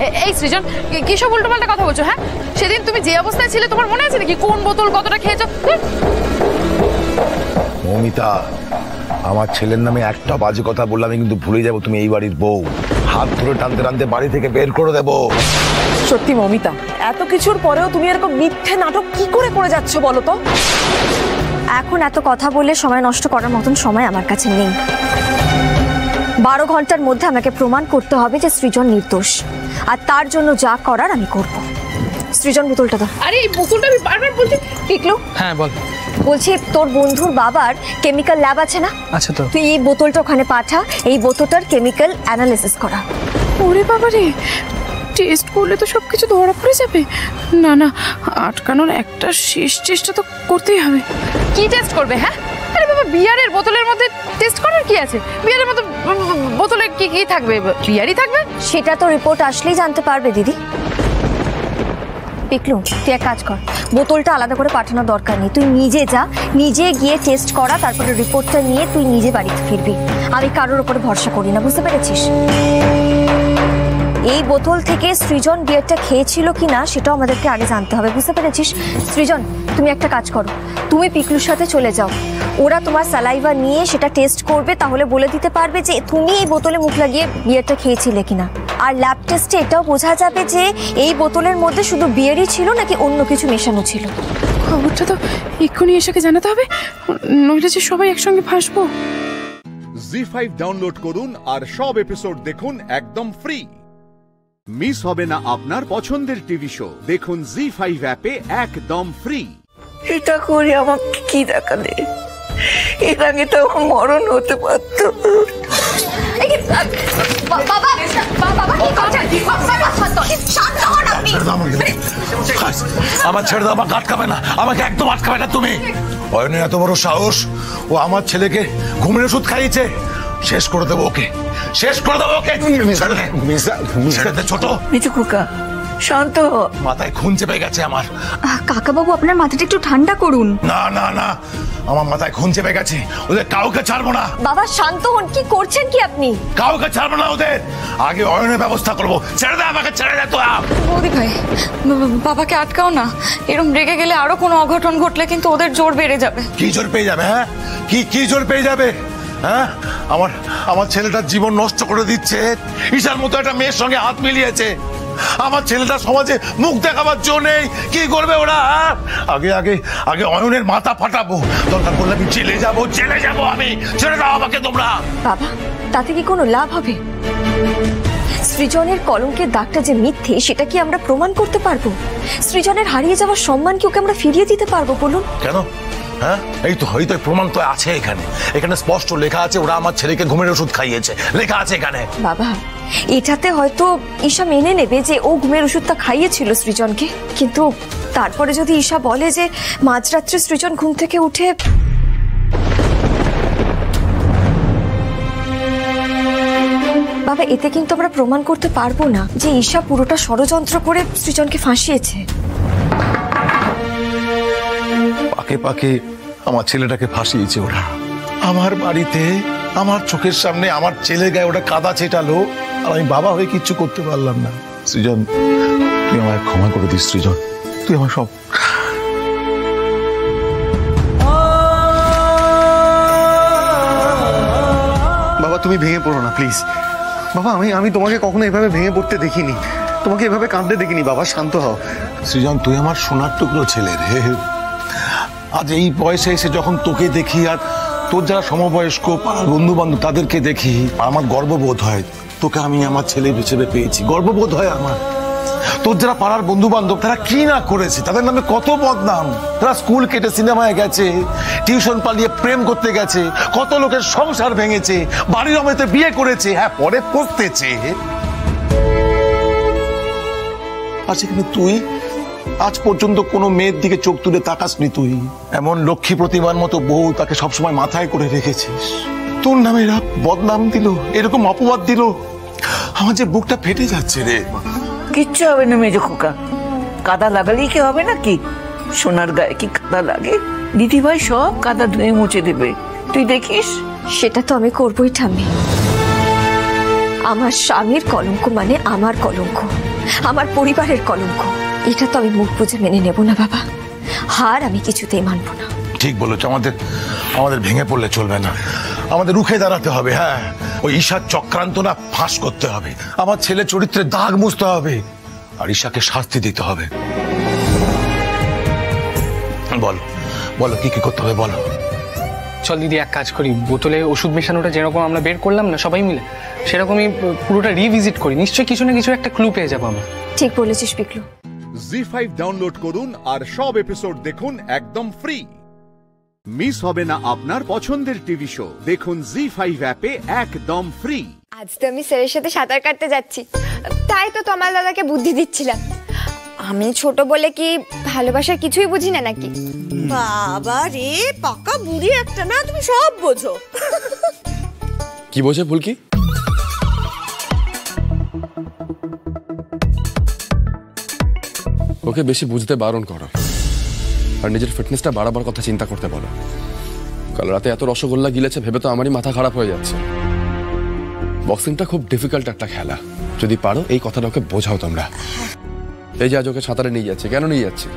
এ- এই সৃজন কি- সব উল্টোপাল্টা কথা বলছো হ্যাঁ? সেদিন তুমি যে অবস্থায় ছিলে তোমার মনে আছে নাকি কোন বোতল কতটা খেয়েছো? মমিতা আমার ছেলের নামে একটা বাজে কথা বললে আমি কিন্তু ভুলে যাব তুমি এই বাড়ির বউ। হাত ধরে টানতে টানতে বাড়ি থেকে বের করে দেবো। সত্যি মমিতা এত কিছুর পরেও তুমি এরকম মিথ্যে নাটক কি করে করে যাচ্ছ বলো তো? এখন এত কথা বলে সময় নষ্ট করার মতন সময় আমার কাছে নেই। বারো ঘণ্টার মধ্যে আমাকে প্রমাণ করতে হবে যে সৃজন নির্দোষ। আর তার জন্য যা করার আমি করব। সৃজন বোতলটা দাও আরে এই বোতলটা আমি বারবার বলছি। টিকলু হ্যাঁ বল। বলছি তোর বন্ধুর বাবার কেমিক্যাল ল্যাব আছে না? আচ্ছা তো। তুই এই বোতলটা ওখানে পাঠা। এই বোতলটার কেমিক্যাল অ্যানালিসিস করা। ওরে বাবা রে টেস্ট করলে তো সব কিছু ধরা পড়ে যাবে। না না আটকানোর একটা শেষ চেষ্টা তো করতেই হবে। কি টেস্ট করবে হ্যাঁ? আরে বাবা, বিয়ারের বোতলের মধ্যে টেস্ট করার কি আছে? বিয়ারের মধ্যে বোতলে কি কি থাকবে? বিয়ারই থাকবে? সেটা তো রিপোর্ট আসলেই জানতে পারবে, দিদি। পিকলু তুই এক কাজ কর। বোতলটা আলাদা করে পাঠানোর দরকার নেই। তুই নিজে যা, নিজে গিয়ে টেস্ট করা, তারপরে রিপোর্টটা নিয়ে তুই নিজে বাড়িতে ফিরবি। আমি কারোর ওপরে ভরসা করি না, বুঝতে পেরেছিস? এই বোতল থেকে সৃজন বিয়ারটা খেয়েছিল কি না সেটাও আমাদেরকে আগে জানতে হবে। বুঝতে পেরেছিস? সৃজন তুমি একটা কাজ করো। তুমি পিকলুর সাথে চলে যাও। ওরা তোমার সালাইভা নিয়ে সেটা টেস্ট করবে তাহলে বলে দিতে পারবে যে তুমি এই বোতলে মুখ লাগিয়ে বিয়ারটা খেয়েছিলে কিনা। আর ল্যাব টেস্টে এটাও বোঝা যাবে যে এই বোতলের মধ্যে শুধু বিয়ারই ছিল নাকি অন্য কিছু মেশানো ছিল। খবরটা তো এক্ষুনি এসেকে জানাতে হবে। নইলে যে সবাই একসঙ্গে ফাঁসবো। জি ফাইভ ডাউনলোড করুন আর সব এপিসোড দেখুন একদম ফ্রি মিস হবে না আপনার পছন্দের টিভি শো দেখুন জি ফাইভ অ্যাপে একদম ফ্রি এটা করে আমাকে কি দেখালে এর আগে তো আমার মরণ হতে পারত। আমার ছেড়ে দাও আমাকে আটকাবে না। আমাকে একদম আটকাবে না তুমি। অয়নের এত বড় সাহস? ও আমার ছেলেকে ঘুমের ওষুধ খাইয়েছে। শেষ করে দেবো ওকে। শেষ করে দেবো ওকে। ছোট। মিচু খোকা শান্ত। হ মাথায় খুন চেপে গেছে আমার। কাকাবাবু আপনার মাথাটা একটু ঠান্ডা করুন। না না না আমার মাথায় খুন চেপে গেছে। ওদের কাউকে ছাড়বো না। বাবা শান্ত হন কি করছেন কি আপনি? কাউকে ছাড়বো না ওদের। আগে অয়নের ব্যবস্থা করব। ছেড়ে দে আমাকে ছেড়ে দে তো বৌদি ভাই বাবাকে আটকাও না। এরম রেগে গেলে আরও কোনো অঘটন ঘটলে কিন্তু ওদের জোর বেড়ে যাবে। কি জোর পেয়ে যাবে হ্যাঁ? কি কি জোর পেয়ে যাবে? হ্যাঁ? আমার আমার ছেলেটার জীবন নষ্ট করে দিচ্ছে। ঈশার মতো একটা মেয়ের সঙ্গে হাত মিলিয়েছে। আমার ছেলেটা সমাজে মুখ দেখাবার জো নেই। কি করবে ওরা? আগে আগে আগে অয়নের মাথা ফাটাবো। দরকার পড়লে আমি জেলে যাব জেলে যাব আমি। ছেড়ে দাও আমাকে তোমরা। বাবা তাতে কি কোনো লাভ হবে? সৃজনের কলঙ্কের দাগটা যে মিথ্যে সেটা কি আমরা প্রমাণ করতে পারব? সৃজনের হারিয়ে যাওয়ার সম্মান কি ওকে আমরা ফিরিয়ে দিতে পারব বলুন? কেন? হ্যাঁ? এই তো এই তো প্রমাণ তো আছে এখানে। এখানে স্পষ্ট লেখা আছে ওরা আমার ছেলেকে ঘুমের ওষুধ খাইয়েছে। লেখা আছে এখানে। বাবা এটাতে হয়তো ঈশা মেনে নেবে যে ও ঘুমের ওষুধটা খাইয়েছিল সৃজনকে। কিন্তু তারপরে যদি ঈশা বলে যে মাঝরাত্রে সৃজন ঘুম থেকে উঠে বাবা, এতে কিন্তু আমরা প্রমাণ করতে পারব না যে ঈশা পুরোটা ষড়যন্ত্র করে সৃজনকে ফাঁসিয়েছে। পাকে পাকে আমার ছেলেটাকে ফাঁসিয়েছে ওরা। আমার বাড়িতে, আমার চোখের সামনে আমার ছেলে গায়ে ওটা কাদা ছেটালো। আর আমি বাবা হয়ে কিচ্ছু করতে পারলাম না। সৃজন তুই আমায় ক্ষমা করে দিস সৃজন। তুই আমার সব বাবা তুমি ভেঙে পড়ো না প্লিজ বাবা আমি আমি তোমাকে কখনো এভাবে ভেঙে পড়তে দেখিনি। তোমাকে এভাবে কাঁদতে দেখিনি বাবা শান্ত হও। সৃজন তুই আমার সোনার টুকরো ছেলে রে। আজ এই বয়সে এসে যখন তোকে দেখি আর তোর যারা সমবয়স্ক, পাড়ার বন্ধু বান্ধব তাদেরকে দেখি আমার গর্ববোধ হয়। তোকে আমি আমার ছেলে হিসেবে পেয়েছি। গর্ববোধ হয় আমার। তোর যারা পাড়ার বন্ধু বান্ধব তারা কি না করেছে? তাদের নামে কত বদনাম। তারা স্কুল কেটে সিনেমায় গেছে, টিউশন পালিয়ে প্রেম করতে গেছে, কত লোকের সংসার ভেঙেছে বাড়ির অমেতে বিয়ে করেছে হ্যাঁ পরে পড়তেছে। আর সেখানে তুই আজ পর্যন্ত কোনো মেয়ের দিকে চোখ তুলে তাকাসনি তুই। এমন লক্ষ্মী প্রতিমার মতো বউ তাকে সবসময় মাথায় করে রেখেছিস। তোর নামে এরা বদনাম দিল এরকম অপবাদ দিল। আমার যে বুকটা ফেটে যাচ্ছে রে। কিচ্ছু হবে না মেজো খোকা। কাদা লাগালেই কি হবে নাকি? সোনার গায়ে কি কাদা লাগে? দিদিভাই সব কাদা ধুয়ে মুছে দেবে। তুই দেখিস? সেটা তো আমি করবই ঠামি আমার স্বামীর কলঙ্ক মানে আমার কলঙ্ক। আমার পরিবারের কলঙ্ক। এটা তো আমি মুখ বুঝে মেনে নেব না বাবা। হার আমি কিছুতেই মানব না। ঠিক বলেছ আমাদের আমাদের ভেঙে পড়লে চলবে না। আমাদের রুখে দাঁড়াতে হবে হ্যাঁ। ওই ঈশার চক্রান্ত না ফাঁস করতে হবে। আমার ছেলে চরিত্রে দাগ মুছতে হবে। আর ঈশাকে শাস্তি দিতে হবে। বলো বলো কি কি করতে হবে বলো। চল দিদি এক কাজ করি। বোতলে ওষুধ মেশানোটা যেরকম আমরা বের করলাম না সবাই মিলে সেরকমই পুরোটা রিভিজিট করি। নিশ্চয়ই কিছু না কিছু একটা ক্লু পেয়ে যাব আমরা। ঠিক বলেছিস পিকলু জি ফাইভ ডাউনলোড করুন আর সব এপিসোড দেখুন একদম ফ্রি মিস হবে না আপনার পছন্দের টিভি শো দেখুন জি ফাইভ অ্যাপে একদম ফ্রি আজ তো আমি স্যারের সাথে সাঁতার কাটতে যাচ্ছি। তাই তো তোমার দাদাকে বুদ্ধি দিচ্ছিলাম। আমি ছোট বলে কি ভালোবাসার কিছুই বুঝি না নাকি? বাবা রে পাকা বুড়ি একটা না তুমি সব বোঝো। কি বোঝে ফুলকি? ওকে বেশি বুঝতে বারণ করো। আর নিজের ফিটনেসটা বাড়াবার কথা চিন্তা করতে বলো। কাল রাতে এত রসগোল্লা গিলেছে ভেবে তো আমারই মাথা খারাপ হয়ে যাচ্ছে। বক্সিংটা খুব ডিফিকাল্ট একটা খেলা। যদি পারো, এই কথাটা ওকে বোঝাও তোমরা। এই যে আজ ওকে সাঁতারে নিয়ে যাচ্ছে, কেন নিয়ে যাচ্ছে?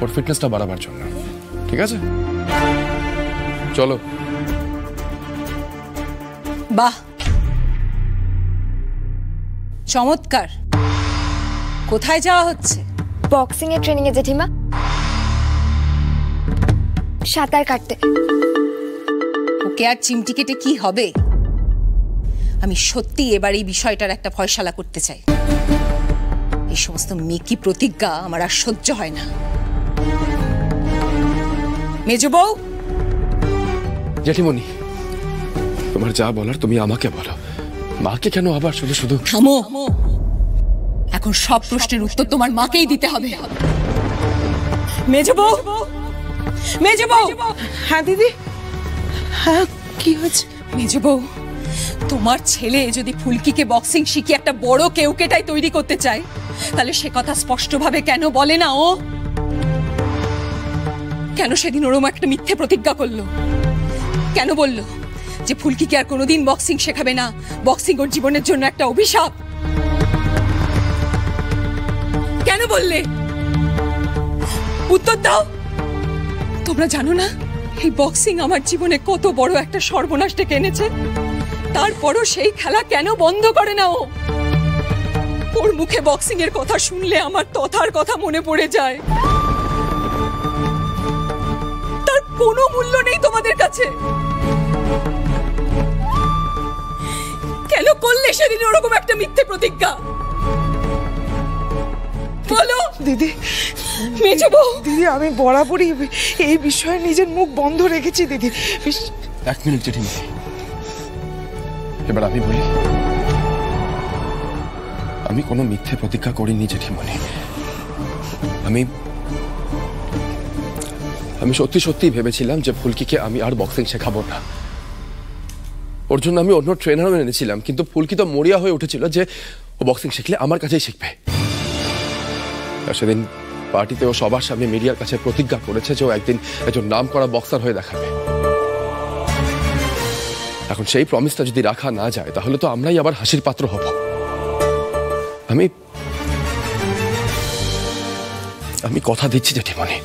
ওর ফিটনেসটা বাড়াবার জন্য। ঠিক আছে? চলো। বাহ। চমৎকার। কোথায় যাওয়া হচ্ছে? বক্সিং এর ট্রেনিং এ জেঠিমা সাঁতার কাটতে। ওকে আর চিমটি কেটে কি হবে? আমি সত্যি এবার এই বিষয়টার একটা ফয়সালা করতে চাই। এই সমস্ত মেকি প্রতিজ্ঞা আমার আর সহ্য হয় না। মেজ বউ! জেঠিমণি তোমার যা বলার তুমি আমাকে বলো। মাকে কেন আবার শুধু শুধু থামো! এখন সব প্রশ্নের উত্তর তোমার মাকেই দিতে হবে। মেজ বউ! মেজ বউ! হ্যাঁ দিদি? হ্যাঁ কি হয়েছে? মেজ বউ তোমার ছেলে যদি ফুলকিকে বক্সিং শিখে একটা বড় কেউকেটাই তৈরি করতে চায় তাহলে সে কথা স্পষ্টভাবে কেন বলে না ও? কেন সেদিন ওরম একটা মিথ্যে প্রতিজ্ঞা করল? কেন বলল যে ফুলকিকে আর কোনোদিন বক্সিং শেখাবে না? বক্সিং ওর জীবনের জন্য একটা অভিশাপ। কেন বললে? উত্তর দাও। তোমরা জানো না, এই বক্সিং আমার জীবনে কত বড় একটা সর্বনাশ ডেকে এনেছে? তারপরও সেই খেলা কেন বন্ধ করে না ও ওর মুখে বক্সিং এর কথা শুনলে আমার তথার কথা মনে পড়ে যায়। তার কোনো মূল্য নেই তোমাদের কাছে। কেন করলে সেদিন ওরকম একটা মিথ্যে প্রতিজ্ঞা? বলো। দিদি। মেজো বউ। দিদি আমি বরাবরই এই বিষয়ে নিজের মুখ বন্ধ রেখেছি দিদি। বিশ- এক মিনিট জেঠিমণি এবার আমি বলি আমি কোনো মিথ্যে প্রতিজ্ঞা করিনি জেঠিমণি। আমি আমি সত্যি সত্যি ভেবেছিলাম যে ফুলকিকে আমি আর বক্সিং শেখাবো না। ওর জন্য আমি অন্য ট্রেনারও এনেছিলাম কিন্তু ফুলকি তো মরিয়া হয়ে উঠেছিল যে ও বক্সিং শিখলে আমার কাছেই শিখবে। সেদিন পার্টিতে ও সবার সামনে মিডিয়ার কাছে প্রতিজ্ঞা করেছে যে ও একদিন একজন নাম করা বক্সার হয়ে দেখাবে। এখন সেই প্রমিসটা যদি রাখা না যায়, তাহলে তো আমরাই আবার হাসির পাত্র হব। আমি আমি কথা দিচ্ছি জেঠিমণি।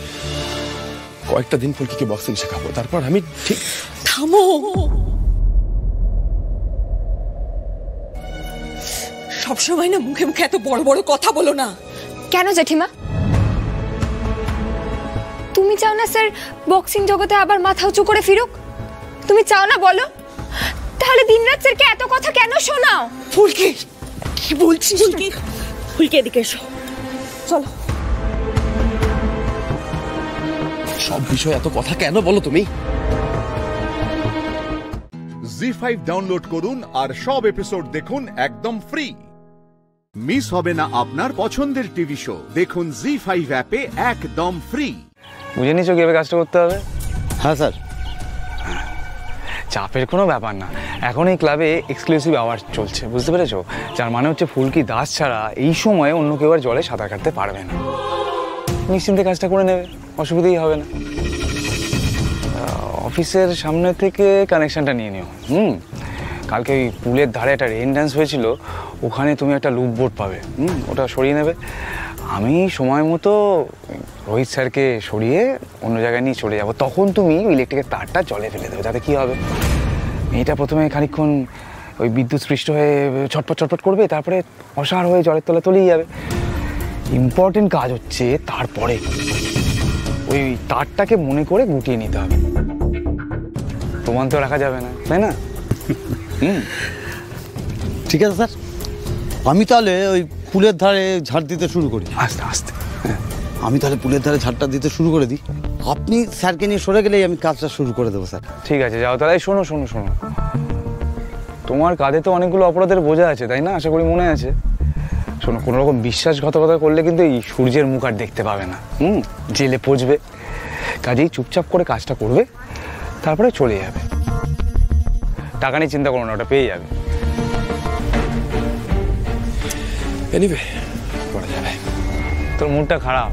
কয়েকটা দিন ফুলকিকে বক্সিং শেখাবো। তারপর আমি ঠিক থামো! সবসময় না মুখে মুখে এত বড় বড় কথা বলো না। কেন জেঠিমা? তুমি চাও না স্যার বক্সিং জগতে আবার মাথা উঁচু করে ফিরুক? তুমি চাও না বলো? তাহলে দিনরাত স্যারকে এত কথা কেন শোনাও? ফুলকি কি বলছিস? ফুলকি ফুলকি এদিকে এসো। চলো। সব বিষয়ে এত কথা কেন বলো তুমি? জি ফাইভ ডাউনলোড করুন আর সব এপিসোড দেখুন একদম ফ্রি মিস হবে না আপনার পছন্দের টিভি শো দেখুন জি ফাইভ অ্যাপে একদম ফ্রি বুঝে নিছো কীভাবে কাজটা করতে হবে? হ্যাঁ স্যার। চাপের কোনো ব্যাপার না। এখন এই ক্লাবে এক্সক্লুসিভ আওয়ার চলছে বুঝতে পেরেছ? যার মানে হচ্ছে ফুলকি দাস ছাড়া এই সময়ে অন্য কেউ আর জলে সাঁতার কাটতে পারবে না। নিশ্চিন্তে কাজটা করে নেবে অসুবিধেই হবে না। অফিসের সামনে থেকে কানেকশনটা নিয়ে নিও। হুম কালকে ওই পুলের ধারে একটা রেন ডান্স হয়েছিল ওখানে তুমি একটা লুপ বোর্ড পাবে। হুম, ওটা সরিয়ে নেবে। আমি সময় মতো রোহিত স্যারকে সরিয়ে অন্য জায়গায় নিয়ে চলে যাব। তখন তুমি ইলেকট্রিকের তারটা জলে ফেলে দেবে, তাতে কি হবে? মেয়েটা প্রথমে খানিকক্ষণ ওই বিদ্যুৎ স্পৃষ্ট হয়ে ছটপট ছটপট করবে, তারপরে অসার হয়ে জলের তলা তলিয়ে যাবে। ইম্পর্টেন্ট কাজ হচ্ছে তারপরে ওই তারটাকে মনে করে গুটিয়ে নিতে হবে। প্রমাণ তো রাখা যাবে না, তাই না? ঠিক আছে, স্যার। আমি তাহলে ওই পুলের ধারে ঝাড় দিতে শুরু করি। আস্তে আস্তে। আমি তাহলে পুলের ধারে ঝাড়টা দিতে শুরু করে দিই। আপনি স্যারকে নিয়ে সরে গেলেই আমি কাজটা শুরু করে দেবো স্যার। ঠিক আছে যাও তাহলে। শোনো শোনো শোনো। তোমার কাঁধে তো অনেকগুলো অপরাধের বোঝা আছে তাই না? আশা করি মনে আছে। শোনো কোনো রকম বিশ্বাসঘাতকতা করলে কিন্তু এই সূর্যের মুখ আর দেখতে পাবে না। হুম? জেলে পচবে। কাজেই চুপচাপ করে কাজটা করবে তারপরে চলে যাবে। টাকা নিয়ে চিন্তা করো না ওটা পেয়ে যাবে। এনিওয়ে করা যাবে তোর মুডটা খারাপ।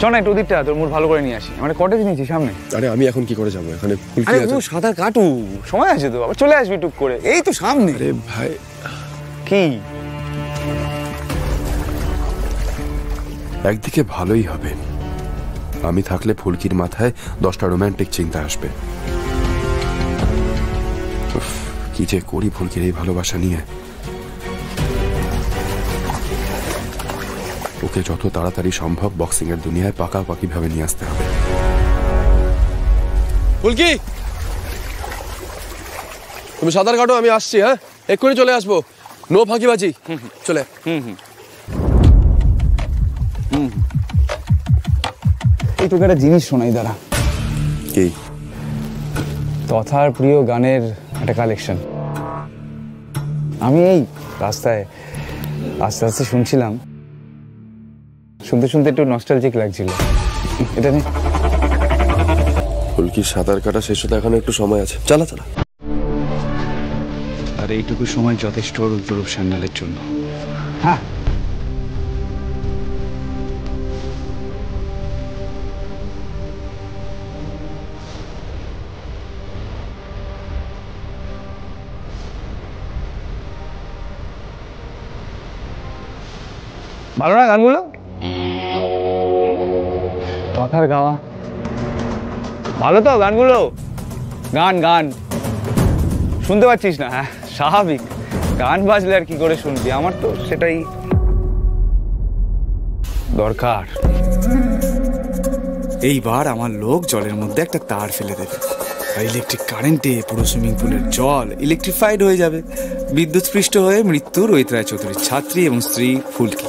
চ না একটু ওদিকটা তোর মুড ভালো করে নিয়ে আসি। মানে কটেজ নিয়েছি সামনে। আরে আমি এখন কি করে যাব? এখানে আরে ও সাঁতার কাটু। সময় আছে তো আবার চলে আসবি টুক করে। এই তো সামনে। আরে ভাই। কি? একদিকে ভালোই হবে। আমি থাকলে ফুলকির মাথায় দশটা রোম্যান্টিক চিন্তা আসবে। কি যে করি ফুলকির এই ভালোবাসা নিয়ে। ওকে যত তাড়াতাড়ি সম্ভব বক্সিং এর দুনিয়ায় পাকাপাকি ভাবে নিয়ে আসতে হবে। ফুলকি! তুমি সাঁতার কাটো আমি আসছি হ্যাঁ? এক্ষুনি চলে আসব। নো ফাঁকিবাজি। চলে। হুম হুম। এই তোকে একটা জিনিস শোনাই দাঁড়া। কি? তথার প্রিয় গানের একটা কালেকশন আমি এই রাস্তায় আস্তে আস্তে শুনছিলাম। শুনতে শুনতে একটু নস্টালজিক লাগছিল। এটা নিয়ে ফুলকির সাঁতার কাটা শেষ হতে এখন একটু সময় আছে। চালা চালা। আর এইটুকু সময় যথেষ্ট রুদ্ররূপ স্যান্ডালের জন্য। হ্যাঁ। ভালো না গানগুলো? কথার গাওয়া। ভালো তো গানগুলো। গান গান। শুনতে পাচ্ছিস না হ্যাঁ স্বাভাবিক। গান বাজলে আর কি করে শুনবি? আমার তো সেটাই দরকার। এইবার আমার লোক জলের মধ্যে একটা তার ফেলে দেবে। ইলেকট্রিক কারেন্টে পুরো সুইমিং পুলের জল ইলেকট্রিফাইড হয়ে যাবে। বিদ্যুৎ স্পৃষ্ট হয়ে মৃত্যু রোহিত রায় চৌধুরীর ছাত্রী এবং স্ত্রী ফুলকি।